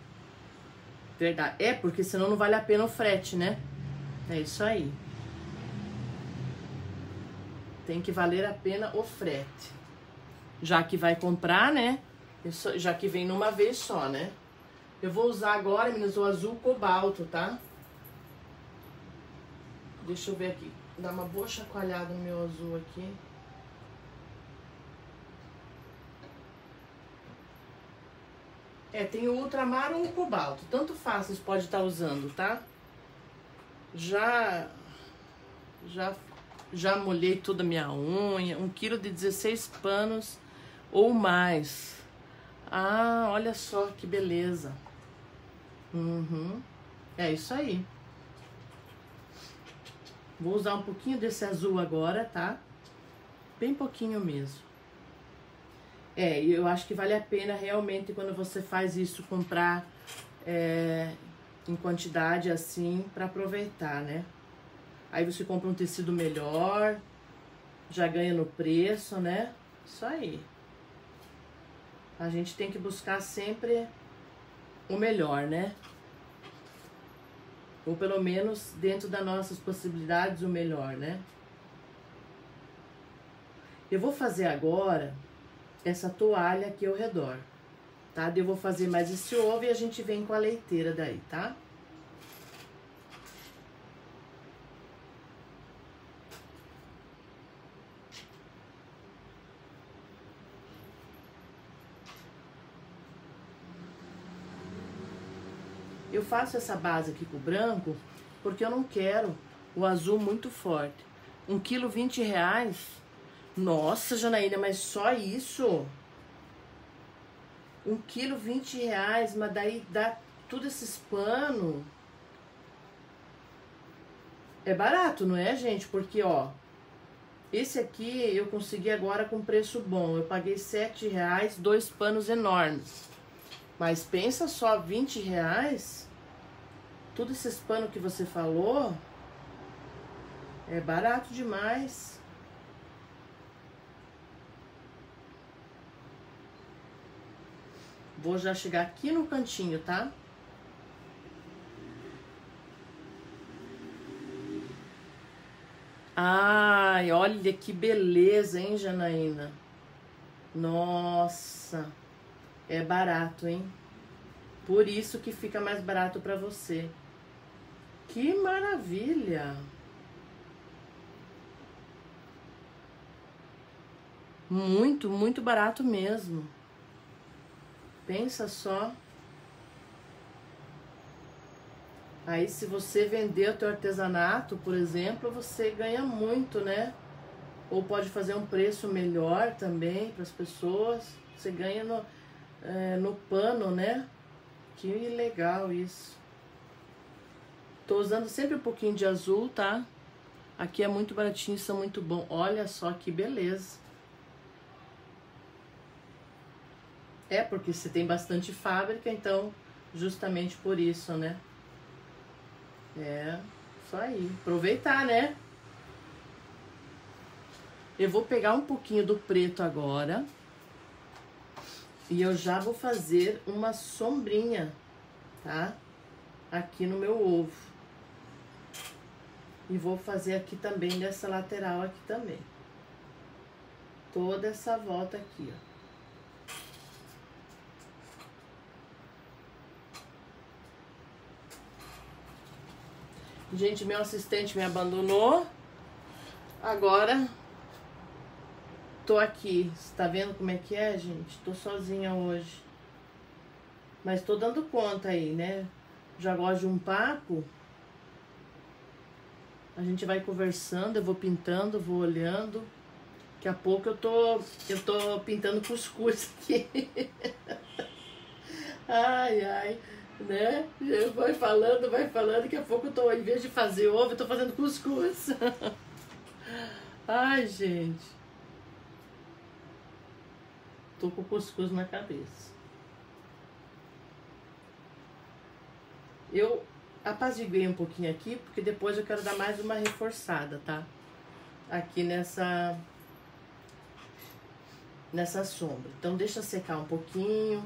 Verdade. É, porque senão não vale a pena o frete, né? É isso aí. Tem que valer a pena o frete. Já que vai comprar, né? Já que vem numa vez só, né? Eu vou usar agora, meninas, o azul cobalto, tá? Deixa eu ver aqui. Dar uma boa chacoalhada no meu azul aqui. É, tem o ultramar ou o cobalto. Tanto faz, vocês podem estar usando, tá? Já já já molhei toda a minha unha, um quilo de 16 panos ou mais. Ah, olha só que beleza. Uhum. É isso aí. Vou usar um pouquinho desse azul agora, tá? Bem pouquinho mesmo. É, eu acho que vale a pena realmente quando você faz isso comprar é, em quantidade assim para aproveitar, né? Aí você compra um tecido melhor, já ganha no preço, né? Isso aí. A gente tem que buscar sempre o melhor, né? Ou pelo menos dentro das nossas possibilidades o melhor, né? Eu vou fazer agora essa toalha aqui ao redor tá? Eu vou fazer mais esse ovo e a gente vem com a leiteira daí, tá? Faço essa base aqui com o branco porque eu não quero o azul muito forte. Um quilo vinte reais? Nossa, Janaína, mas só isso? um quilo vinte reais, mas daí dá tudo esses panos. É barato, não é, gente? Porque, ó, esse aqui eu consegui agora com preço bom. Eu paguei sete reais, dois panos enormes. Mas pensa só, 20 reais, tudo esses panos que você falou, é barato demais. Vou já chegar aqui no cantinho, tá? Ai, olha que beleza, hein, Janaína? Nossa, é barato, hein? Por isso que fica mais barato para você. Que maravilha! Muito, muito barato mesmo. Pensa só. Aí se você vender o teu artesanato, por exemplo, você ganha muito, né? Ou pode fazer um preço melhor também para as pessoas. Você ganha no, é, no pano, né? Que legal isso. Tô usando sempre um pouquinho de azul, tá? Aqui é muito baratinho, são muito bom. Olha só que beleza. É, porque você tem bastante fábrica, então justamente por isso, né? É, isso aí. Aproveitar, né? Eu vou pegar um pouquinho do preto agora. E eu já vou fazer uma sombrinha, tá? Aqui no meu ovo. E vou fazer aqui também dessa lateral aqui também. Toda essa volta aqui, ó. Gente, meu assistente me abandonou. Agora tô aqui. Você tá vendo como é que é, gente? Tô sozinha hoje. Mas tô dando conta aí, né? Já gosto de um papo. A gente vai conversando, eu vou pintando, vou olhando. Daqui a pouco eu tô, eu tô pintando cuscuz aqui. [laughs] ai, ai, né? Vai falando, vai falando. Daqui a pouco eu tô, em vez de fazer ovo, eu tô fazendo cuscuz. [laughs] ai, gente. Tô com cuscuz na cabeça. Eu apaziguei um pouquinho aqui, porque depois eu quero dar mais uma reforçada, tá? Aqui nessa nessa sombra. Então deixa secar um pouquinho,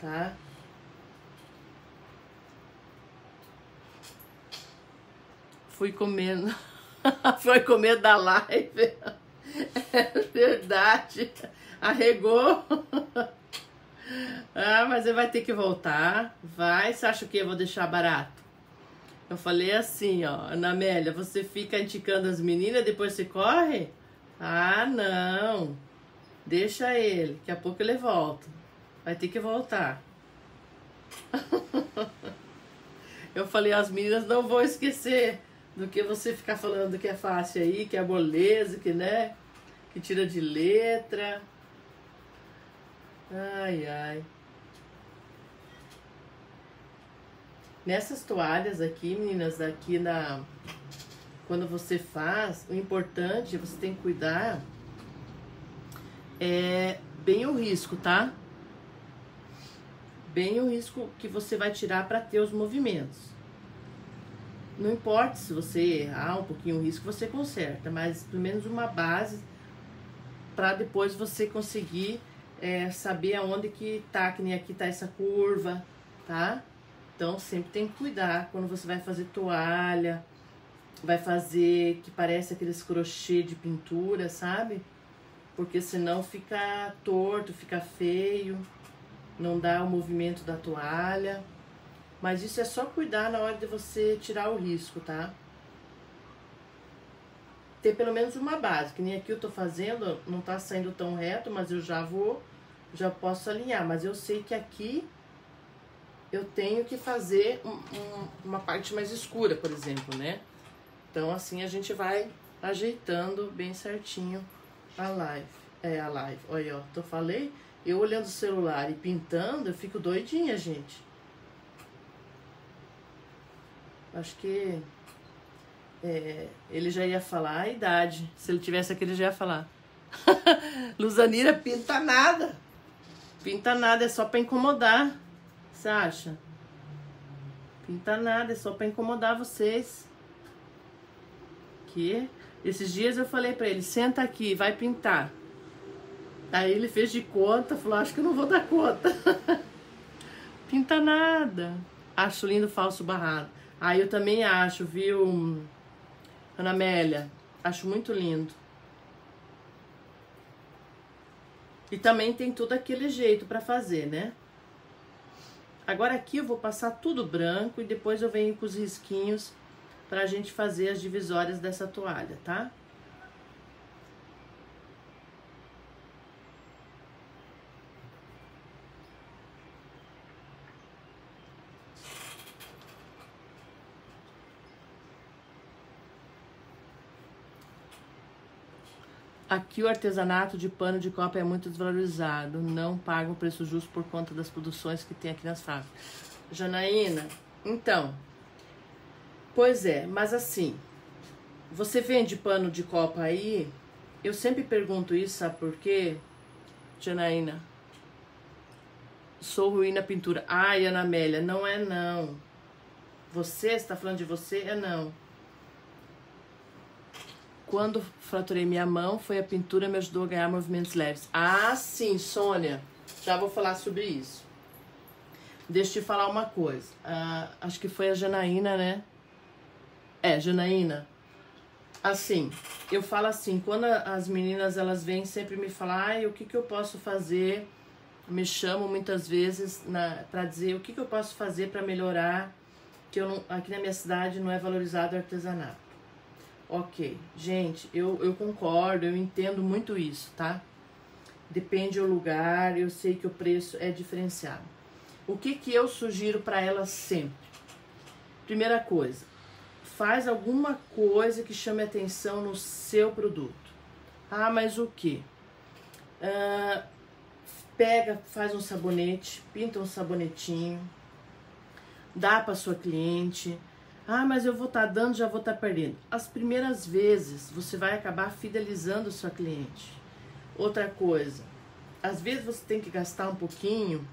tá? Fui comendo, [laughs] foi comer da live. [laughs] É verdade. Arregou. [laughs] ah, mas você vai ter que voltar. Vai. Você acha que eu vou deixar barato? Eu falei assim, ó, Ana Amélia, você fica indicando as meninas, depois você corre? Ah, não. Deixa ele, daqui a pouco ele volta. Vai ter que voltar. [laughs] Eu falei, as meninas não vão esquecer do que você ficar falando que é fácil aí, que é moleza, que né? Que tira de letra. Ai, ai. Nessas toalhas aqui, meninas, aqui na quando você faz, o importante, você tem que cuidar é bem o risco, tá? Bem o risco que você vai tirar para ter os movimentos. Não importa se você errar um pouquinho o risco, você conserta, mas pelo menos uma base para depois você conseguir é, saber aonde que tá, que nem aqui tá essa curva, tá? Então sempre tem que cuidar quando você vai fazer toalha, vai fazer que parece aqueles crochê de pintura, sabe? Porque senão fica torto, fica feio, não dá o movimento da toalha. Mas isso é só cuidar na hora de você tirar o risco, tá? Ter pelo menos uma base, que nem aqui eu tô fazendo, não tá saindo tão reto, mas eu já vou já posso alinhar, mas eu sei que aqui eu tenho que fazer um, um, uma parte mais escura, por exemplo, né? Então assim a gente vai ajeitando bem certinho a live. É a live. Olha, ó, tô falei, eu olhando o celular e pintando, eu fico doidinha, gente. Acho que é, ele já ia falar a idade. Se ele tivesse aqui, ele já ia falar. [laughs] Luzanira pinta nada. Pinta nada, é só pra incomodar. Você acha? Pinta nada, é só pra incomodar vocês. Que esses dias eu falei pra ele, senta aqui, vai pintar. Aí ele fez de conta, falou, acho que eu não vou dar conta. [laughs] Pinta nada. Acho lindo falso barrado. Aí eu também acho, viu, Ana Amélia? Acho muito lindo. E também tem todo aquele jeito para fazer, né? Agora aqui eu vou passar tudo branco e depois eu venho com os risquinhos pra gente fazer as divisórias dessa toalha, tá? Aqui o artesanato de pano de copa é muito desvalorizado. Não pagam o preço justo por conta das produções que tem aqui nas fábricas. Janaína, então. Pois é, mas assim. Você vende pano de copa aí? Eu sempre pergunto isso, sabe por quê? Janaína. Sou ruim na pintura. Ai, Ana Amélia, não é não. Você está falando de você? É não. Quando fraturei minha mão, foi a pintura me ajudou a ganhar movimentos leves. Ah, sim, Sônia. Já vou falar sobre isso. Deixa eu te falar uma coisa. Ah, acho que foi a Janaína, né? É, Janaína. Assim, eu falo assim, quando as meninas elas vêm sempre me falar, ai, o que, que eu posso fazer? Me chamam muitas vezes para dizer o que, que eu posso fazer para melhorar, que eu não, aqui na minha cidade não é valorizado o artesanato. Ok, gente, eu, eu concordo, eu entendo muito isso, tá? Depende do lugar, eu sei que o preço é diferenciado. O que, que eu sugiro para elas sempre? Primeira coisa, faz alguma coisa que chame atenção no seu produto. Ah, mas o que? Ah, pega, faz um sabonete, pinta um sabonetinho, dá para sua cliente. Ah, mas eu vou estar tá dando, já vou estar tá perdendo. As primeiras vezes você vai acabar fidelizando sua cliente. Outra coisa, às vezes você tem que gastar um pouquinho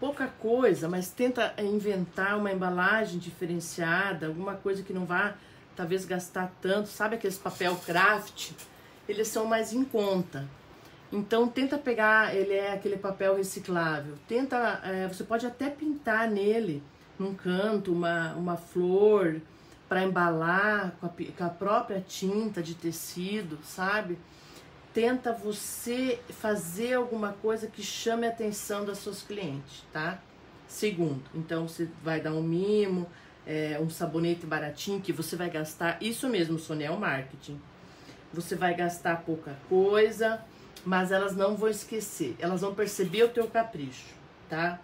pouca coisa, mas tenta inventar uma embalagem diferenciada, alguma coisa que não vá talvez gastar tanto. Sabe aqueles papel craft? Eles são mais em conta. Então tenta pegar, ele é aquele papel reciclável. Tenta, é, você pode até pintar nele, num canto, uma, uma flor para embalar com a, com a própria tinta de tecido, sabe? tenta você fazer alguma coisa que chame a atenção das suas clientes, tá? Segundo, então você vai dar um mimo, é, um sabonete baratinho que você vai gastar, isso mesmo, Sônia, é o marketing. Você vai gastar pouca coisa, mas elas não vão esquecer, elas vão perceber o teu capricho, tá?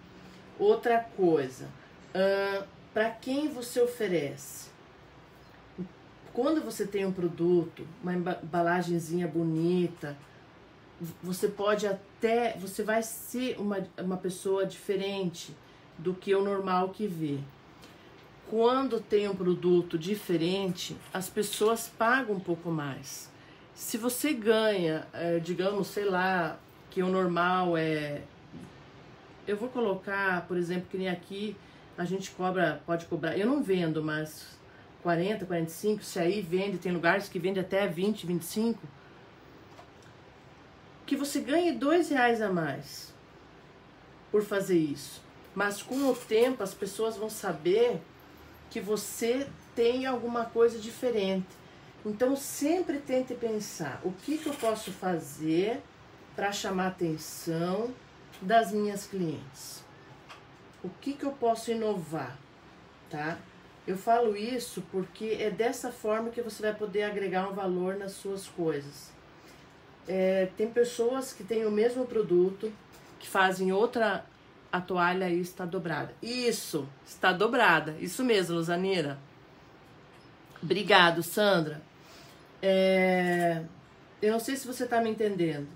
Outra coisa, uh, para quem você oferece? Quando você tem um produto, uma embalagenzinha bonita, você pode até, você vai ser uma, uma pessoa diferente do que o normal que vê. Quando tem um produto diferente, as pessoas pagam um pouco mais. Se você ganha, é, digamos, sei lá, que o normal é. Eu vou colocar, por exemplo, que nem aqui a gente cobra, pode cobrar. Eu não vendo, mas 40, 45, se aí vende, tem lugares que vende até 20, 25, que você ganhe dois reais a mais por fazer isso. Mas com o tempo as pessoas vão saber que você tem alguma coisa diferente. Então sempre tente pensar o que, que eu posso fazer para chamar a atenção das minhas clientes. O que, que eu posso inovar, tá? Eu falo isso porque é dessa forma que você vai poder agregar um valor nas suas coisas. É, tem pessoas que têm o mesmo produto, que fazem outra a toalha aí está dobrada. Isso, está dobrada. Isso mesmo, Luzanira. Obrigado, Sandra. É, eu não sei se você está me entendendo,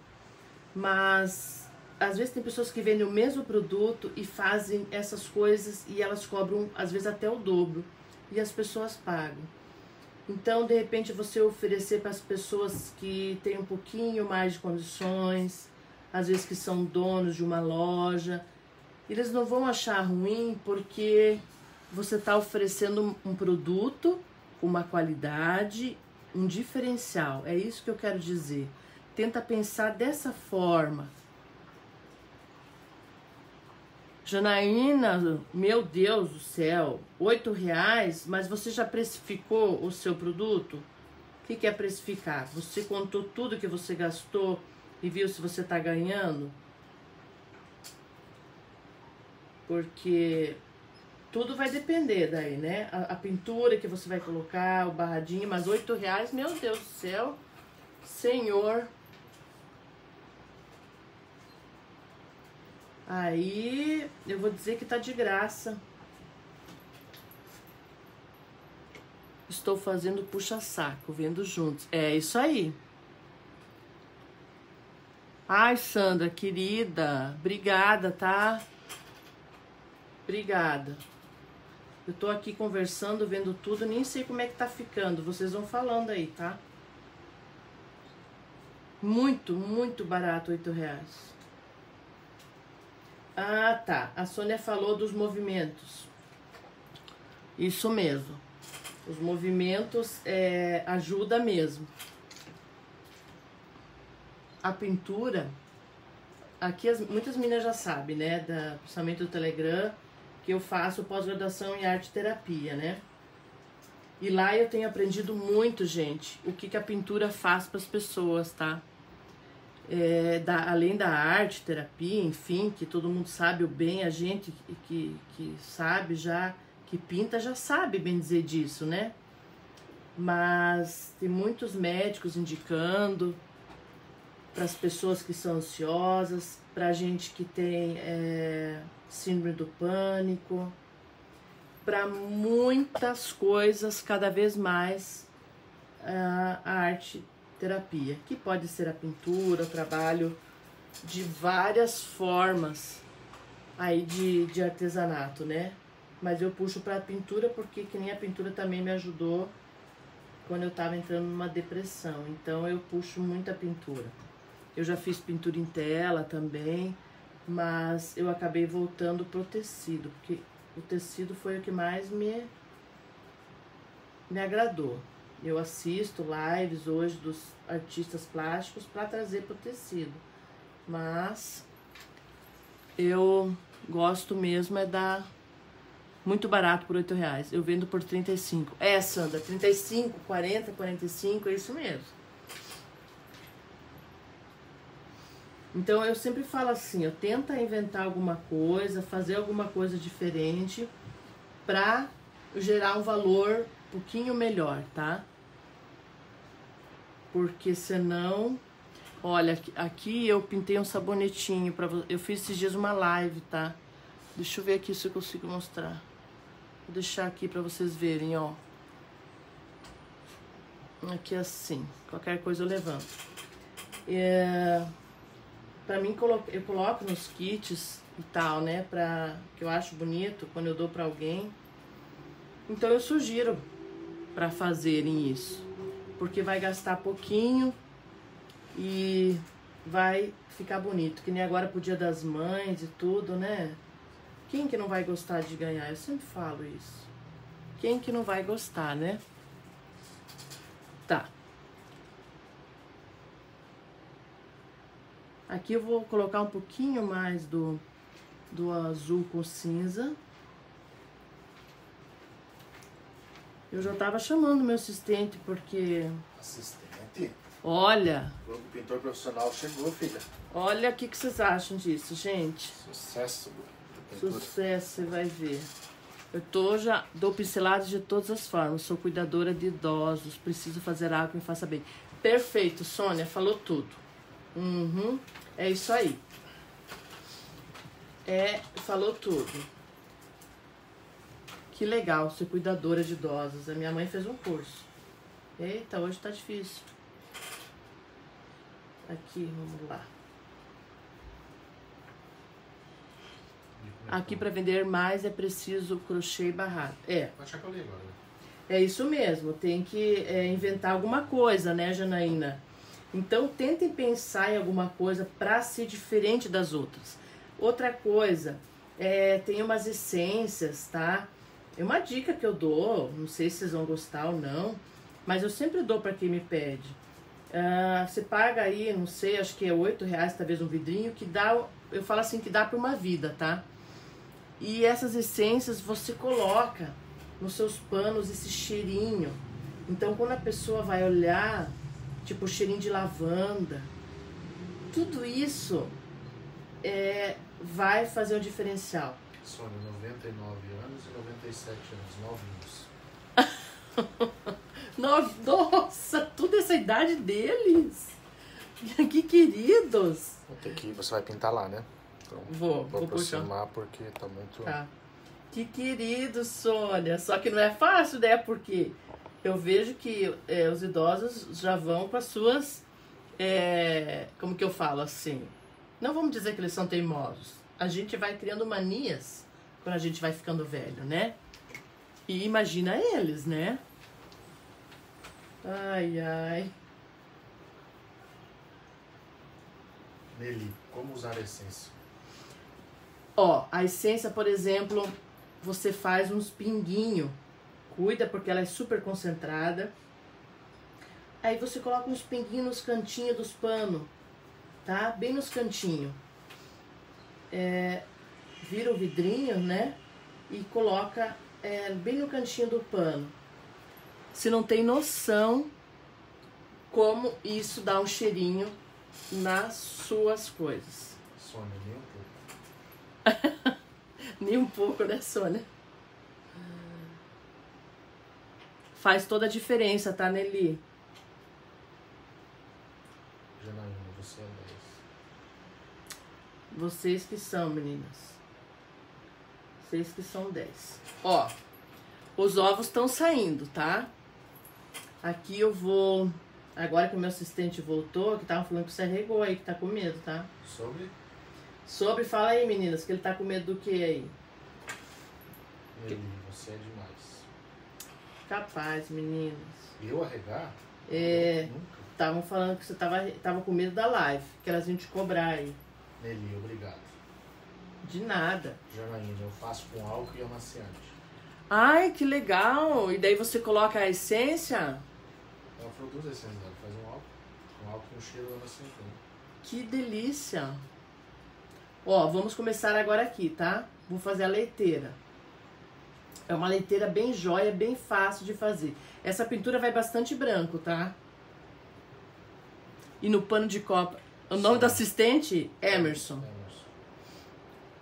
mas às vezes tem pessoas que vendem o mesmo produto e fazem essas coisas e elas cobram às vezes até o dobro e as pessoas pagam. Então, de repente, você oferecer para as pessoas que têm um pouquinho mais de condições, às vezes que são donos de uma loja, eles não vão achar ruim porque você está oferecendo um produto, uma qualidade, um diferencial. É isso que eu quero dizer. Tenta pensar dessa forma Janaína, meu Deus do céu, oito reais, mas você já precificou o seu produto? O que, que é precificar? Você contou tudo que você gastou e viu se você está ganhando? Porque tudo vai depender daí, né? A, a, pintura que você vai colocar, o barradinho, mas oito reais, meu Deus do céu, Senhor. Aí eu vou dizer que tá de graça. Estou fazendo puxa-saco, vendo juntos. É isso aí. Ai, Sandra, querida, obrigada, tá? Obrigada. Eu tô aqui conversando, vendo tudo, nem sei como é que tá ficando. Vocês vão falando aí, tá? Muito, muito barato, oito reais. Ah, tá. A Sônia falou dos movimentos. Isso mesmo. Os movimentos é, ajuda mesmo. A pintura, aqui as, muitas meninas já sabem, né? Da, principalmente do Telegram, que eu faço pós-graduação em arte terapia, né? E lá eu tenho aprendido muito, gente, o que, que a pintura faz para as pessoas, tá? É, da, além da arte, terapia, enfim, que todo mundo sabe o bem, a gente que, que, sabe já, que pinta já sabe bem dizer disso, né? Mas tem muitos médicos indicando para as pessoas que são ansiosas, para a gente que tem é, síndrome do pânico, para muitas coisas, cada vez mais a arte terapia, que pode ser a pintura, o trabalho de várias formas aí de, de artesanato, né? Mas eu puxo para a pintura porque que nem a pintura também me ajudou quando eu estava entrando numa depressão. Então eu puxo muita pintura. Eu já fiz pintura em tela também, mas eu acabei voltando pro tecido, porque o tecido foi o que mais me, me agradou. Eu assisto lives hoje dos artistas plásticos para trazer pro tecido, mas eu gosto mesmo é da muito barato por 8 reais. Eu vendo por 35. É, Sandra, 35, 40, 45, é isso mesmo. Então eu sempre falo assim, eu tenta inventar alguma coisa, fazer alguma coisa diferente para gerar um valor um pouquinho melhor, tá? Porque senão, olha, aqui eu pintei um sabonetinho para eu fiz esses dias uma live, tá? Deixa eu ver aqui se eu consigo mostrar. Vou deixar aqui para vocês verem, ó. Aqui assim, qualquer coisa eu levanto. É, Pra mim, eu coloco nos kits e tal, né? Pra, que eu acho bonito quando eu dou pra alguém. Então eu sugiro para fazerem isso. Porque vai gastar pouquinho e vai ficar bonito. Que nem agora pro dia das mães e tudo, né? Quem que não vai gostar de ganhar? Eu sempre falo isso. Quem que não vai gostar, né? Tá. Aqui eu vou colocar um pouquinho mais do, do azul com cinza. Eu já tava chamando meu assistente porque... Assistente? Olha! O pintor profissional chegou, filha. Olha o que, que vocês acham disso, gente. Sucesso. Sucesso, você vai ver. Eu tô já dou pinceladas de todas as formas. Sou cuidadora de idosos. Preciso fazer algo que me faça bem. Perfeito, Sônia, falou tudo. Uhum. É isso aí. É, falou tudo. Que legal ser cuidadora de idosos. A minha mãe fez um curso. Eita, hoje tá difícil. Aqui, vamos lá. Aqui para vender mais é preciso crochê e barrado. É. É isso mesmo. Tem que é, inventar alguma coisa, né, Janaína? Então tentem pensar em alguma coisa para ser diferente das outras. Outra coisa, é, tem umas essências, tá? É uma dica que eu dou, não sei se vocês vão gostar ou não, mas eu sempre dou para quem me pede. Uh, você paga aí, não sei, acho que é oito reais, talvez um vidrinho, que dá, eu falo assim, que dá para uma vida, tá? E essas essências você coloca nos seus panos esse cheirinho. Então quando a pessoa vai olhar tipo cheirinho de lavanda. Tudo isso é, vai fazer o diferencial. Sônia, 99 anos e 97 anos, novinhos. [laughs] Nossa, toda essa idade deles. [laughs] Que queridos. Que, você vai pintar lá, né? Então, vou, vou aproximar puxar. porque tá muito. Tá. Que querido, Sônia. Só que não é fácil, né? Porque eu vejo que é, os idosos já vão com as suas. É, como que eu falo assim? Não vamos dizer que eles são teimosos. A gente vai criando manias quando a gente vai ficando velho, né? E imagina eles, né? Ai, ai. Nelly, como usar a essência? Ó, a essência, por exemplo, você faz uns pinguinho. Cuida porque ela é super concentrada. Aí você coloca uns pinguinhos nos cantinhos dos panos, tá? Bem nos cantinhos. É, vira o vidrinho, né? E coloca é, bem no cantinho do pano. Você não tem noção como isso dá um cheirinho nas suas coisas. Sônia, nem um pouco. [laughs] Nem um pouco, né, Sônia? Faz toda a diferença, tá, Nelly? Janaína, você é 10. Vocês que são, meninas. Vocês que são 10. Ó, os ovos estão saindo, tá? Aqui eu vou. Agora que o meu assistente voltou, que tava falando que você regou aí, que tá com medo, tá? Sobre? Sobre, fala aí, meninas, que ele tá com medo do que aí? Nelly, você é demais. Capaz, meninas. Eu arregar? É. Estavam falando que você tava, tava com medo da live, que elas iam te cobrar aí. Nelly, obrigado. De nada. Janaína, eu faço com álcool e amaciante. Ai, que legal! E daí você coloca a essência? Ela falou duas essências dela. Faz um álcool. Um álcool com cheiro amaciante. né? Que delícia! Ó, vamos começar agora aqui, tá? Vou fazer a leiteira. É uma leiteira bem jóia, bem fácil de fazer. Essa pintura vai bastante branco, tá? E no pano de copa. O nome Sim. do assistente? Emerson. Emerson.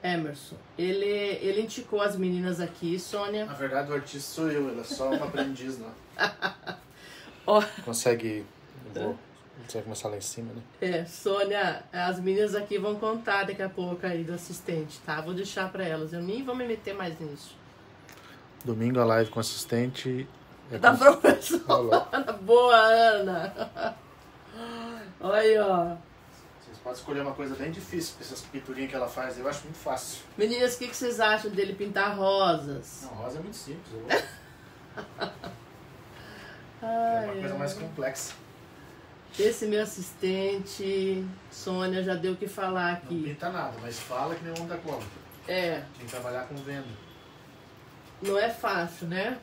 Emerson. Ele, ele indicou as meninas aqui, Sônia. Na verdade, o artista sou eu. Ela é só uma aprendiz, não. [laughs] Ó, Consegue... Vou... Você vai começar lá em cima, né? é, Sônia, as meninas aqui vão contar daqui a pouco aí do assistente, tá? Vou deixar pra elas. Eu nem vou me meter mais nisso. Domingo a live com assistente. É Da com- professora. [laughs] [laughs] Boa, Ana. Olha aí, ó. Podem escolher uma coisa bem difícil, porque essas pinturinhas que ela faz eu acho muito fácil. Meninas, o que, que vocês acham dele pintar rosas? Não, rosa é muito simples. Gosto. [laughs] É Ai, uma coisa ai. mais complexa. Esse meu assistente, Sônia, já deu o que falar Não aqui. pinta nada, mas fala que nem o homem da cobra. É, Tem que trabalhar com venda. não é fácil, né?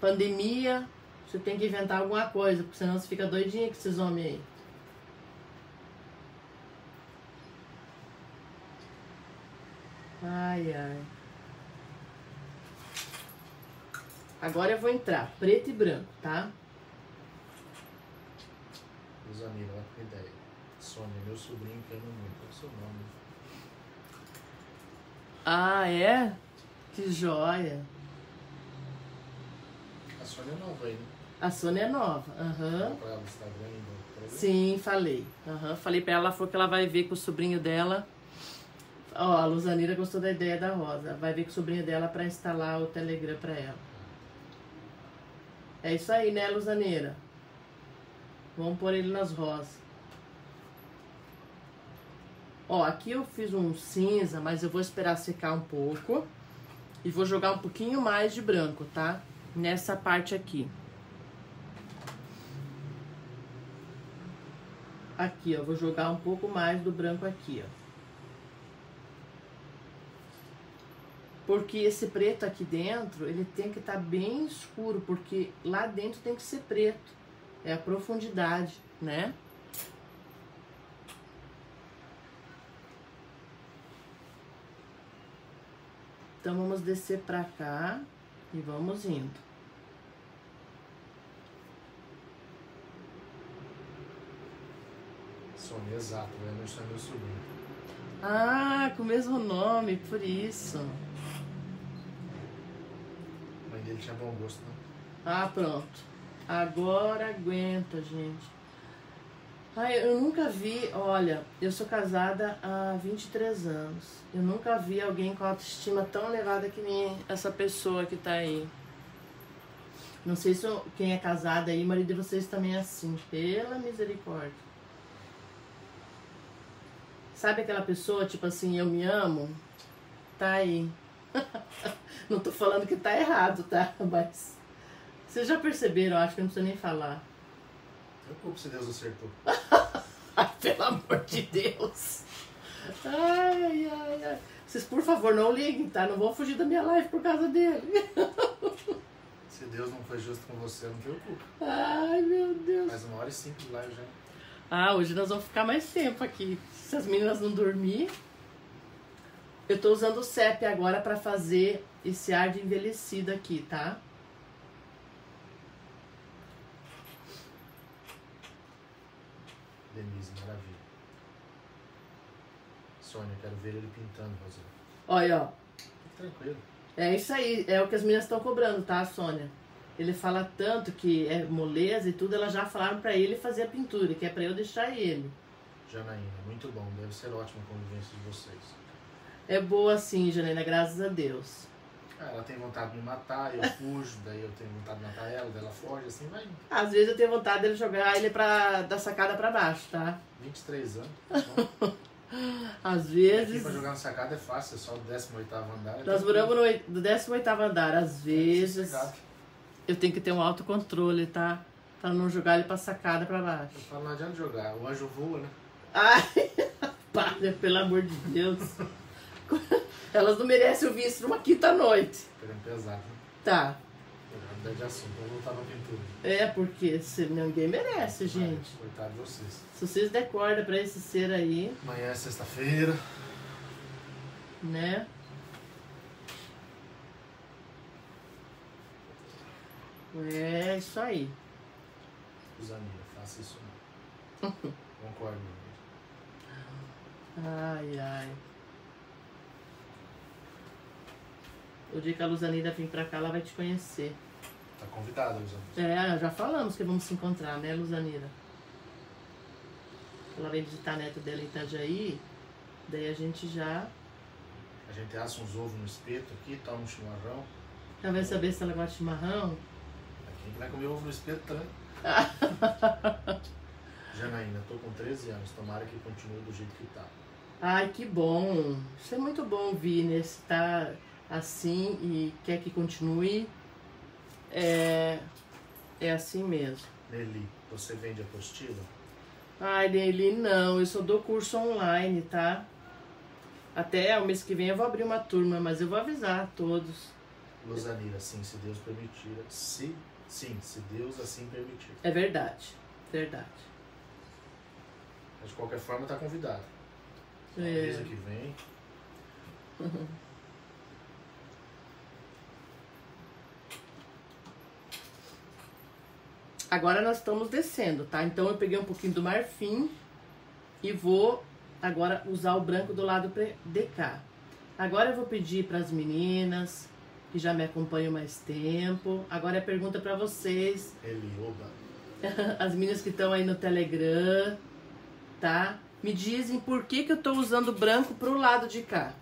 Pandemia, você tem que inventar alguma coisa, porque senão você fica doidinha com esses homens aí. Ai, ai. Agora eu vou entrar, preto e branco, tá? Lusanira, olha que ideia. Sônia, meu sobrinho que ama muito. Qual é o seu nome? Ah, é? Que joia. A Sônia é nova aí, né? A Sônia é nova. Aham. Ver. Sim, falei. Aham, Falei pra ela, ela falou que ela vai ver com o sobrinho dela. Ó, a Luzanira gostou da ideia da Rosa. Vai ver com o sobrinho dela pra instalar o Telegram pra ela. É isso aí, né, Luzanira? Vamos pôr ele nas rosas. Ó, aqui eu fiz um cinza, mas eu vou esperar secar um pouco. E vou jogar um pouquinho mais de branco, tá? Nessa parte aqui. Aqui, ó, vou jogar um pouco mais do branco aqui, ó. Porque esse preto aqui dentro, ele tem que estar bem escuro, porque lá dentro tem que ser preto. É a profundidade, né? Então vamos descer pra cá e vamos indo. Sônia, exato. O Emerson é meu sobrinho. Ah, com o mesmo nome, por isso. Dele tinha bom gosto, né? Ah, pronto. Agora aguenta, gente. Ai, eu nunca vi, olha, eu sou casada há 23 anos. Eu nunca vi alguém com autoestima tão elevada que nem essa pessoa que tá aí. Não sei se quem é casado aí, marido de vocês também é assim, pela misericórdia. Sabe aquela pessoa, tipo assim, eu me amo? Tá aí. Não tô falando que tá errado, tá? Mas. Vocês já perceberam, acho que não precisa nem falar. Eu culpo se Deus acertou. [laughs] Pelo amor de Deus. Ai, ai, ai. Vocês, por favor, não liguem, tá? Não vão fugir da minha live por causa dele. [laughs] Se Deus não foi justo com você, eu não tenho culpa. Ai, meu Deus. Faz uma hora e cinco de live já. Ah, hoje nós vamos ficar mais tempo aqui. Se as meninas não dormir. Eu tô usando o CEP agora pra fazer esse ar de envelhecido aqui, tá? Denise, maravilha. Sônia, quero ver ele pintando, Rosana. Olha, ó. Tranquilo. É isso aí, é o que as meninas estão cobrando, tá, Sônia? Ele fala tanto que é moleza e tudo, elas já falaram pra ele fazer a pintura, que é pra eu deixar ele. Janaína, muito bom. Deve ser ótima a convivência de vocês. É boa sim, Janaína, graças a Deus. Ah, ela tem vontade de me matar, eu [laughs] fujo, daí eu tenho vontade de matar ela, daí ela foge, assim vai. Às vezes eu tenho vontade dele jogar ele pra, da sacada pra baixo, tá? 23 anos, tá. [laughs] Às Aqui vezes. pra jogar no sacada é fácil, é só o 18 andar. é Nós moramos no do 18 andar. Às vezes Sossegado. eu tenho que ter um autocontrole, tá? Pra não jogar ele pra sacada pra baixo. Eu falo, não adianta jogar, o anjo voa, né? Ai, [laughs] para, pelo amor de Deus. [laughs] Elas não merecem ouvir isso numa quinta-noite. Pegando pesado, né? Tá. Melhor mudar de assunto, vamos voltar pra pintura. É, porque se ninguém merece, gente. Coitado de vocês. Se vocês der corda pra esse ser aí, Amanhã é sexta-feira. né? É isso aí. Zanira, faça isso não. [laughs] Concordo. Ai, ai. O dia que a Luzanira vir pra cá, ela vai te conhecer. Tá convidada, Zanira. É, já falamos que vamos se encontrar, né, Luzanira? Ela vem visitar a neta dela em Itajaí, daí a gente já, A gente assa uns ovos no espeto aqui, toma um chimarrão. já vai saber se ela gosta de chimarrão. Quem vai comer ovo no espeto também? [laughs] Janaína, tô com 13 anos, tomara que continue do jeito que tá. Ai, que bom. Isso é muito bom? Se tá assim e quer que continue, é, é assim mesmo. Nelly, você vende apostila? Ai, Nelly, não, eu só dou curso online, tá? Até o mês que vem eu vou abrir uma turma, mas eu vou avisar a todos. Luzanira, sim, se Deus permitir. Se, sim, se Deus assim permitir. É verdade, verdade. Mas de qualquer forma tá convidado. É. Avisa que vem. [laughs] Agora nós estamos descendo, tá? Então eu peguei um pouquinho do marfim e vou agora usar o branco do lado de cá. Agora eu vou pedir para as meninas que já me acompanham mais tempo. Agora é pergunta para vocês, [laughs] as meninas que estão aí no Telegram, tá? Me dizem por que, que eu tô usando branco pro lado de cá.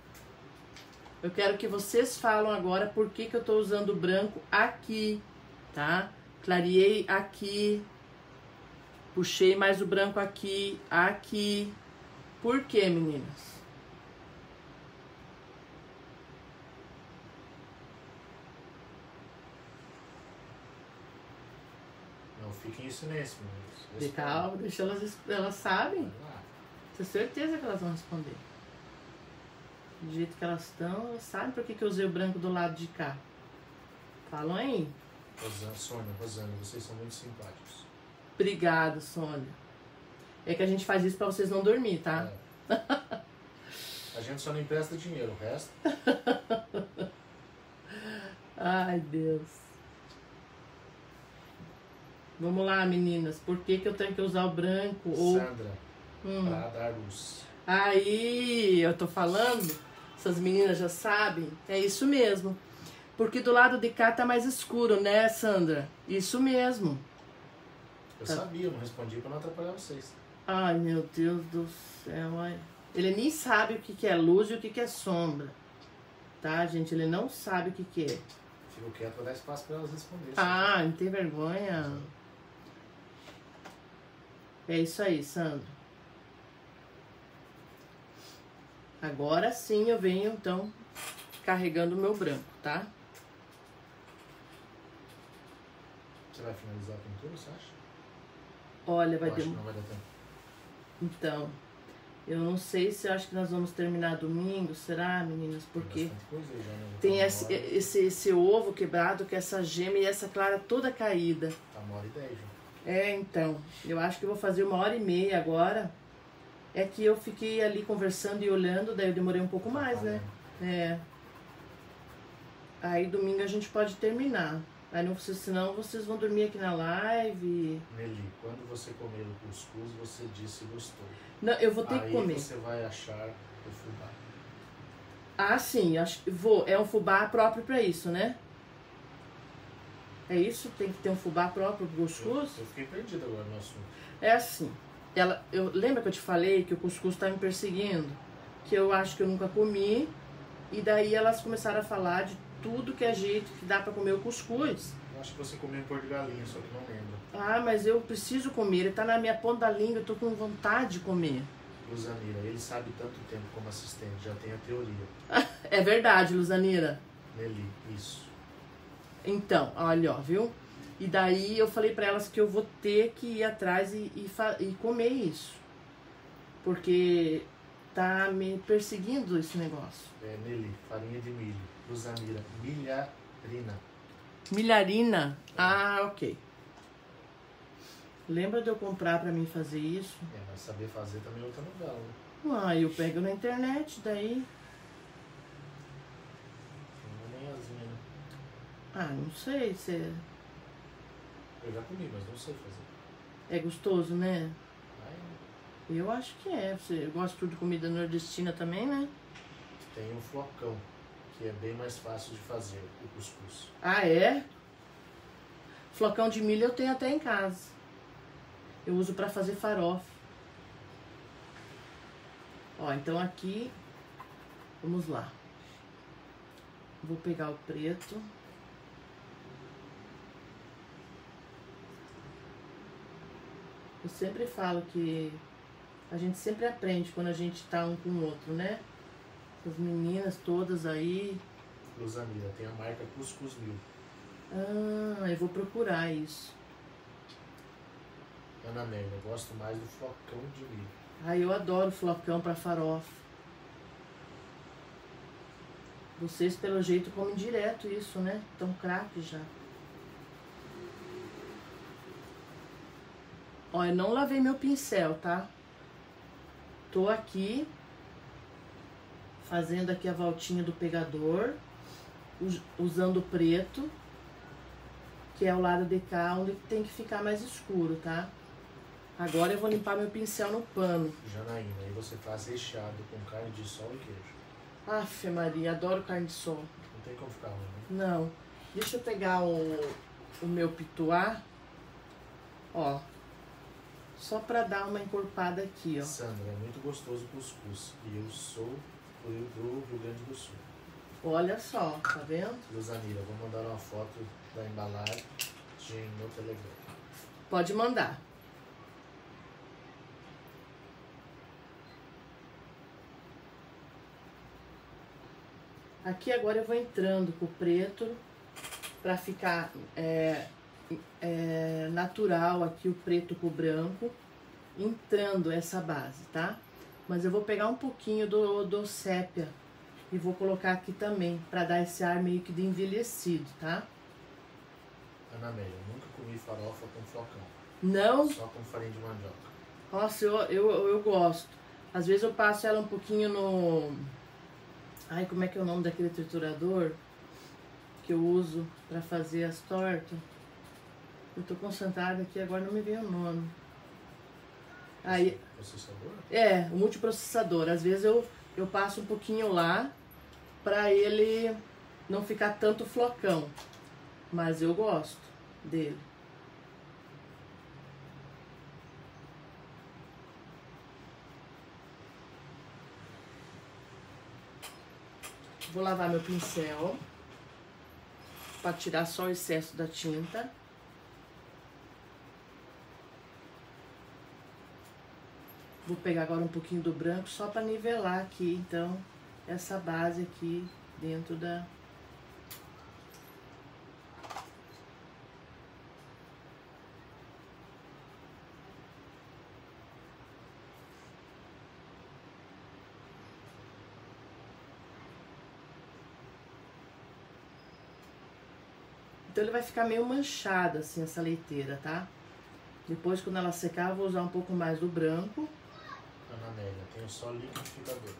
Eu quero que vocês falam agora por que, que eu tô usando branco aqui, tá? Clareei aqui, puxei mais o branco aqui, aqui. Por que, meninas? Não fiquem em silêncio, Respondam. calma, deixa elas, elas sabem. Tenho certeza que elas vão responder. Do jeito que elas estão, elas sabem por que, que eu usei o branco do lado de cá. Falam aí. Rosana, Sônia, Rosana, vocês são muito simpáticos. Obrigado, Sônia. É que a gente faz isso pra vocês não dormir, tá? É. [laughs] A gente só não empresta dinheiro, o resto. [laughs] Ai, Deus. Vamos lá, meninas. Por que, que eu tenho que usar o branco? Ou... Sandra, Hum. pra dar luz. Aí, eu tô falando, essas meninas já sabem, é isso mesmo. Porque do lado de cá tá mais escuro, né, Sandra? Isso mesmo. Eu Tá. sabia, eu não respondi pra não atrapalhar vocês. Ai, meu Deus do céu. ai. Ele nem sabe o que, que é luz e o que, que é sombra. Tá, gente? Ele não sabe o que, que é. Fico quieto pra dar espaço pra elas responderem. Ah, não tem vergonha. É isso aí, Sandra. Agora sim eu venho, então, carregando o meu branco, tá? Você vai finalizar a pintura, você acha? Olha, vai que demorar. não vai dar tempo. Então, eu não sei se eu acho que nós vamos terminar domingo, será, meninas? Porque Tem coisa né? tem Tá esse, esse, esse ovo quebrado com essa gema e essa clara toda caída. Tá uma hora e dez já. É, então, eu acho que eu vou fazer uma hora e meia agora. É que eu fiquei ali conversando e olhando, daí eu demorei um pouco mais, né? É. Aí domingo a gente pode terminar. Aí não, senão vocês vão dormir aqui na live. Nelly, quando você comer o cuscuz, você disse se gostou. Não, eu vou ter Aí que comer. você vai achar o fubá. Ah, sim, acho que vou. É um fubá próprio pra isso, né? É isso? Tem que ter um fubá próprio pro Eu, cuscuz? eu fiquei perdido agora no assunto. É assim. Ela, eu lembra que eu te falei que o cuscuz tá me perseguindo, que eu acho que eu nunca comi, e daí elas começaram a falar de tudo que é jeito que dá pra comer o cuscuz. Eu acho que você comeu pôr de galinha, só que não lembro. Ah, mas eu preciso comer, ele tá na minha ponta da língua, eu tô com vontade de comer. Luzanira, ele sabe tanto tempo como assistente, já tem a teoria. [laughs] É verdade, Luzanira. Nelly, isso. Então, olha, ó, viu? E daí eu falei pra elas que eu vou ter que ir atrás e, e, e comer isso. Porque tá me perseguindo esse negócio. É, Nelly, farinha de milho. Milharina. Milharina? Ah, ok. Lembra de eu comprar pra mim fazer isso? É, mas saber fazer também é outra novela, né? Ah, eu pego na internet, daí. Né? Ah, não sei se é- Eu já comi, mas não sei fazer. é gostoso, né? Eu acho que é. Você gosta de comida nordestina também, né? tem um flocão, que é bem mais fácil de fazer, o cuscuz. Ah, é? Flocão de milho eu tenho até em casa. Eu uso pra fazer farofa. Ó, então aqui, vamos lá. Vou pegar o preto. Eu sempre falo que a gente sempre aprende quando a gente tá um com o outro, né? As meninas todas aí, Luzanira, tem a marca Cuscuz Mil. Ah, eu vou procurar isso. Ana Amélia, eu gosto mais do flocão de milho. Ai, eu adoro flocão pra farofa. Vocês, pelo jeito, comem direto isso, né? Tão craque já. Ó, eu não lavei meu pincel, tá? Tô aqui fazendo aqui a voltinha do pegador, us- usando o preto, que é o lado de cá, onde tem que ficar mais escuro, tá? Agora eu vou limpar meu pincel no pano. Janaína, aí você faz recheado com carne de sol e queijo. Aff, Maria, adoro carne de sol. Não tem como ficar ruim, né? Não. Deixa eu pegar o, o meu pituá. Ó. Só pra dar uma encorpada aqui, ó. Sandra, é muito gostoso o cuscuz. E eu sou do do Rio Grande do Sul. Olha só, tá vendo? Luzanira, vou mandar uma foto da embalagem no Telegram. Pode mandar. Aqui agora eu vou entrando com o preto para ficar é, é, natural aqui o preto com o branco, entrando essa base, tá? Mas eu vou pegar um pouquinho do, do sépia e vou colocar aqui também para dar esse ar meio que de envelhecido, tá? Ana Amélia, nunca comi farofa com flocão. Não Só com farinha de mandioca. Nossa, eu, eu, eu gosto. Às vezes eu passo ela um pouquinho no. Ai, como é que é o nome daquele triturador que eu uso pra fazer as tortas? Eu tô concentrada aqui, agora não me veio o nome. Aí, Processador? é, o multiprocessador. Às vezes eu, eu passo um pouquinho lá pra ele não ficar tanto flocão. Mas eu gosto dele. Vou lavar meu pincel para tirar só o excesso da tinta. Vou pegar agora um pouquinho do branco só para nivelar aqui, então, essa base aqui dentro da Então ele vai ficar meio manchado assim essa leiteira, tá? Depois quando ela secar eu vou usar um pouco mais do branco. Ana Amélia, tem só liquidificador.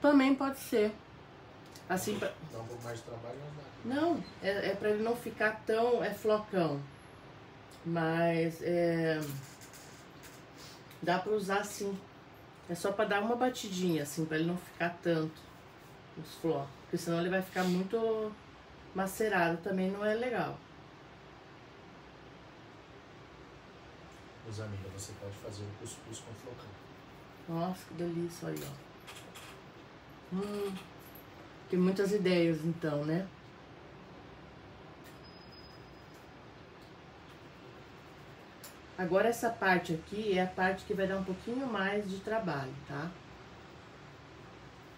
Também pode ser. Assim pra... Dá um pouco mais de trabalho, mas dá. Não, é, é pra ele não ficar tão é flocão. Mas é... Dá pra usar sim. É só pra dar uma batidinha, assim, pra ele não ficar tanto os flocos. Porque senão ele vai ficar muito macerado também não é legal. Rosamila, você pode fazer o cuscuz com flocão. Nossa, que delícia aí, ó. Hum, tem muitas ideias então, né? Agora essa parte aqui é a parte que vai dar um pouquinho mais de trabalho, tá?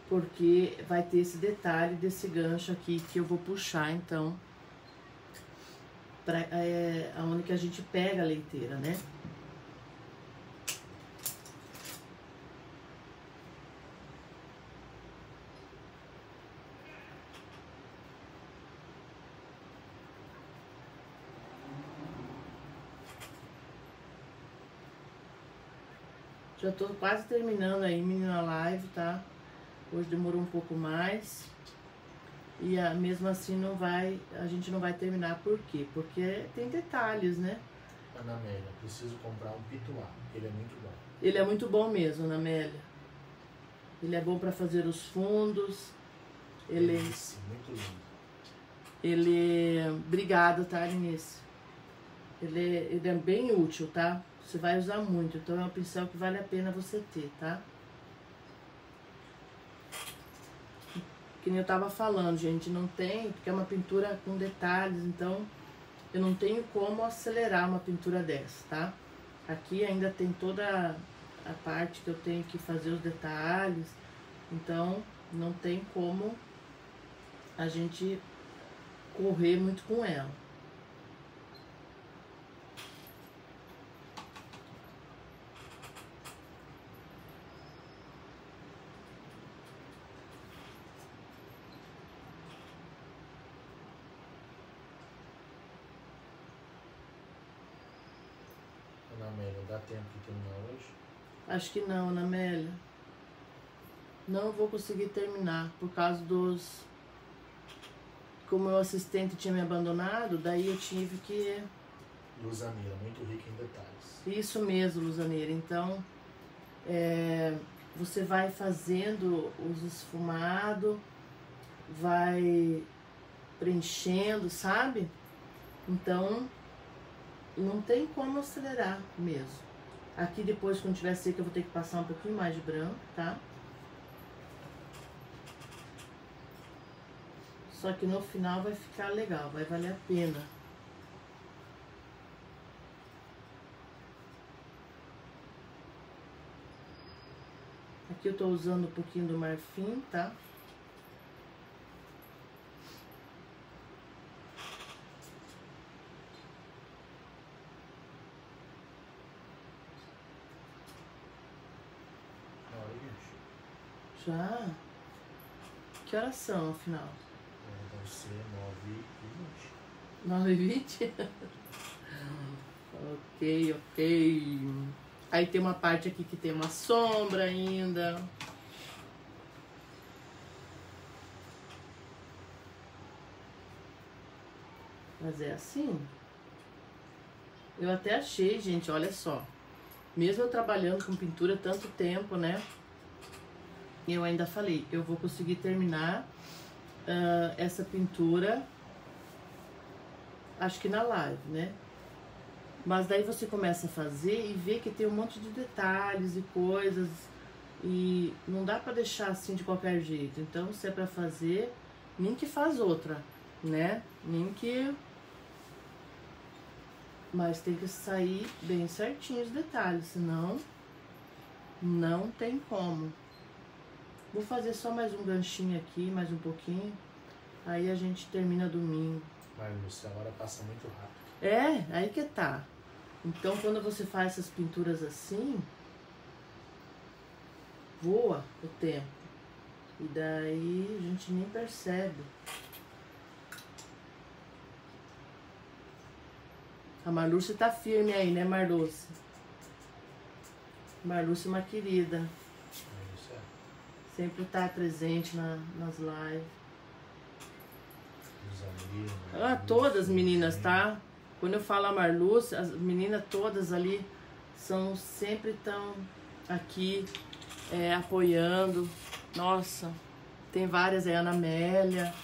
porque vai ter esse detalhe desse gancho aqui que eu vou puxar, então, pra, é, aonde que a gente pega a leiteira, né? Já tô quase terminando aí, menina live, tá? Hoje demorou um pouco mais. E a, mesmo assim não vai, a gente não vai terminar. Por quê? Porque tem detalhes, né? Ana Amélia, preciso comprar um pituá. Ele é muito bom. Ele é muito bom mesmo, Ana Amélia. Ele é bom para fazer os fundos. Ele, Delícia, muito lindo. ele, obrigado, tá, Inês? Ele, é- ele é bem útil, tá? Você vai usar muito, então é um pincel que vale a pena você ter, tá? que nem eu tava falando, gente, não tem, porque é uma pintura com detalhes, então eu não tenho como acelerar uma pintura dessa, tá? Aqui ainda tem toda a parte que eu tenho que fazer os detalhes, então não tem como a gente correr muito com ela. Ana Amélia, dá tempo de terminar hoje? Acho que não, Ana Amélia. Não vou conseguir terminar por causa dos. Como meu assistente tinha me abandonado, daí eu tive que. Luzamila, muito rica em detalhes. Isso mesmo, Luzaneira. Então, é, você vai fazendo os esfumados, vai preenchendo, sabe? Então, não tem como acelerar mesmo. Aqui depois, quando tiver seco, eu vou ter que passar um pouquinho mais de branco, tá? Só que no final vai ficar legal, vai valer a pena. Aqui eu tô usando um pouquinho do marfim, tá? Na hora, gente. Já? Que horas são, afinal? É, Deve ser 9 e 20. 9 e 20? [laughs] ok, ok. Aí tem uma parte aqui que tem uma sombra ainda. Mas é assim. Eu até achei, gente, olha só. Mesmo eu trabalhando com pintura tanto tempo, né? Eu ainda falei, eu vou conseguir terminar ah, essa pintura acho que na live, né? Mas daí você começa a fazer e vê que tem um monte de detalhes e coisas e não dá pra deixar assim de qualquer jeito. Então, se é pra fazer, nem que faz outra, né? Nem que mas tem que sair bem certinho os detalhes, senão não tem como. Vou fazer só mais um ganchinho aqui, mais um pouquinho. Aí a gente termina domingo. Mas, Lúcia, a hora passa muito rápido. É, aí que tá. Então quando você faz essas pinturas assim, voa o tempo. E daí a gente nem percebe. A Marlúcia tá firme aí, né, Marlúcia? Marlúcia é uma querida. Sempre tá presente na, nas lives. Amigos. Ah, todas meninas, tá? Quando eu falo a Marlúcia, as meninas todas ali são sempre tão aqui é, apoiando. Nossa, tem várias, é Ana Amélia.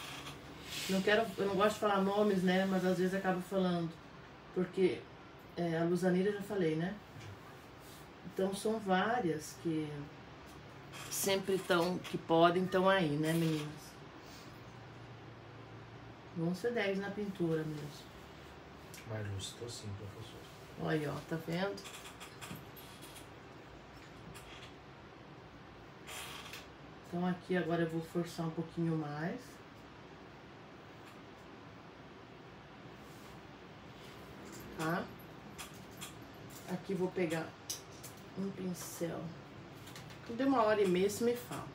Não quero, eu não gosto de falar nomes, né? Mas às vezes acabo falando. Porque é, a Luzanira eu já falei, né? Então são várias que sempre estão, que podem, estão aí, né, meninas? Vão ser 10 na pintura mesmo. Mas, Lúcia, tô sim, professor. Olha ó, tá vendo? Então aqui agora eu vou forçar um pouquinho mais. Tá? Aqui vou pegar um pincel. Deu uma hora e meia, você me fala.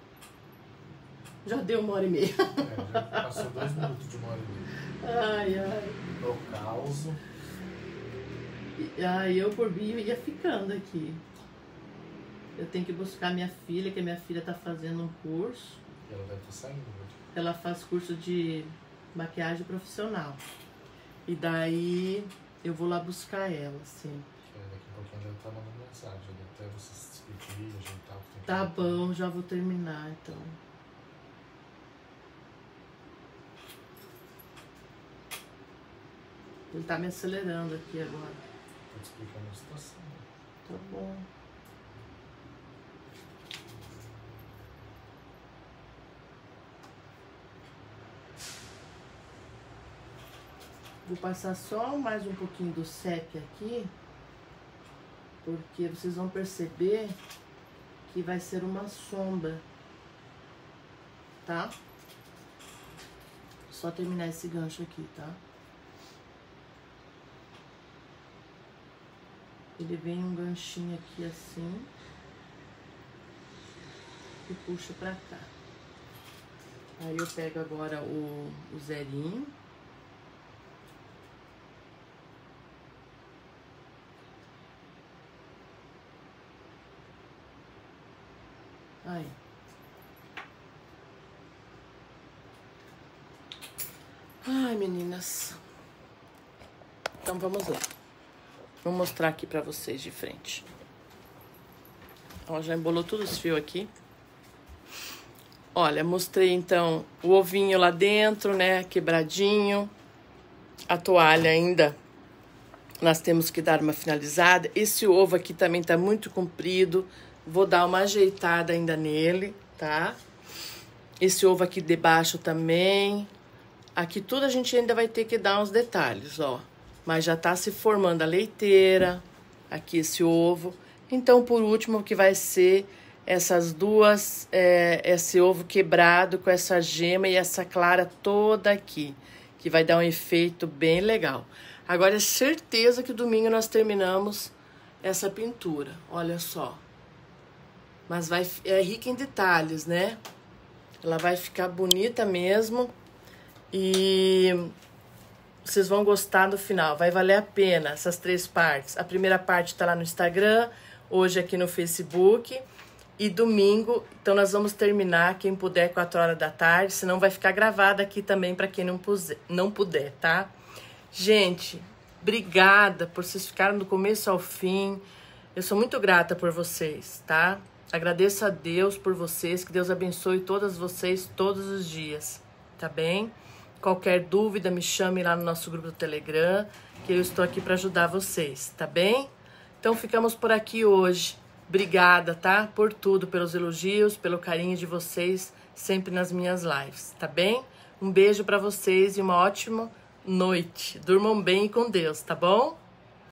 Já deu uma hora e meia. É, já passou dois minutos de uma hora e meia. Ai, ai. O caos. Ai, eu por mim ia ficando aqui. Eu tenho que buscar minha filha, que a minha filha tá fazendo um curso. Ela deve estar saindo hoje. Ela faz curso de maquiagem profissional. E daí eu vou lá buscar ela. É, daqui a pouquinho ela estar mandando mensagem. Até você se despedir, ajeitar Tá bom, já vou terminar então. Ele tá me acelerando aqui agora. Te explicando a situação. Tá bom. Vou passar só mais um pouquinho do CEP aqui, porque vocês vão perceber que vai ser uma sombra, tá? Só terminar esse gancho aqui, tá? Ele vem um ganchinho aqui assim e puxa pra cá. Aí eu pego agora o, o zerinho. Aí. Ai, meninas. Então vamos lá. Vou mostrar aqui pra vocês de frente. Ó, já embolou todos os fios aqui. Olha, mostrei então o ovinho lá dentro, né, quebradinho. A toalha ainda nós temos que dar uma finalizada. Esse ovo aqui também tá muito comprido. Vou dar uma ajeitada ainda nele, tá? Esse ovo aqui de baixo também. Aqui tudo a gente ainda vai ter que dar uns detalhes, ó. Mas já tá se formando a leiteira, aqui esse ovo. Então, por último, o que vai ser essas duas, é, esse ovo quebrado com essa gema e essa clara toda aqui, que vai dar um efeito bem legal. Agora é certeza que domingo nós terminamos essa pintura, olha só. Mas vai, é rica em detalhes, né? Ela vai ficar bonita mesmo. E vocês vão gostar do final. Vai valer a pena essas três partes. A primeira parte está lá no Instagram, hoje aqui no Facebook. E domingo, então nós vamos terminar, quem puder, 4 horas da tarde. Senão vai ficar gravada aqui também para quem não, não puder, tá? Gente, obrigada por vocês ficarem do começo ao fim. Eu sou muito grata por vocês, tá? Agradeço a Deus por vocês, que Deus abençoe todas vocês todos os dias, tá bem? Qualquer dúvida, me chame lá no nosso grupo do Telegram, que eu estou aqui para ajudar vocês, tá bem? Então ficamos por aqui hoje. Obrigada, tá? Por tudo, pelos elogios, pelo carinho de vocês sempre nas minhas lives, tá bem? Um beijo para vocês e uma ótima noite. Durmam bem e com Deus, tá bom?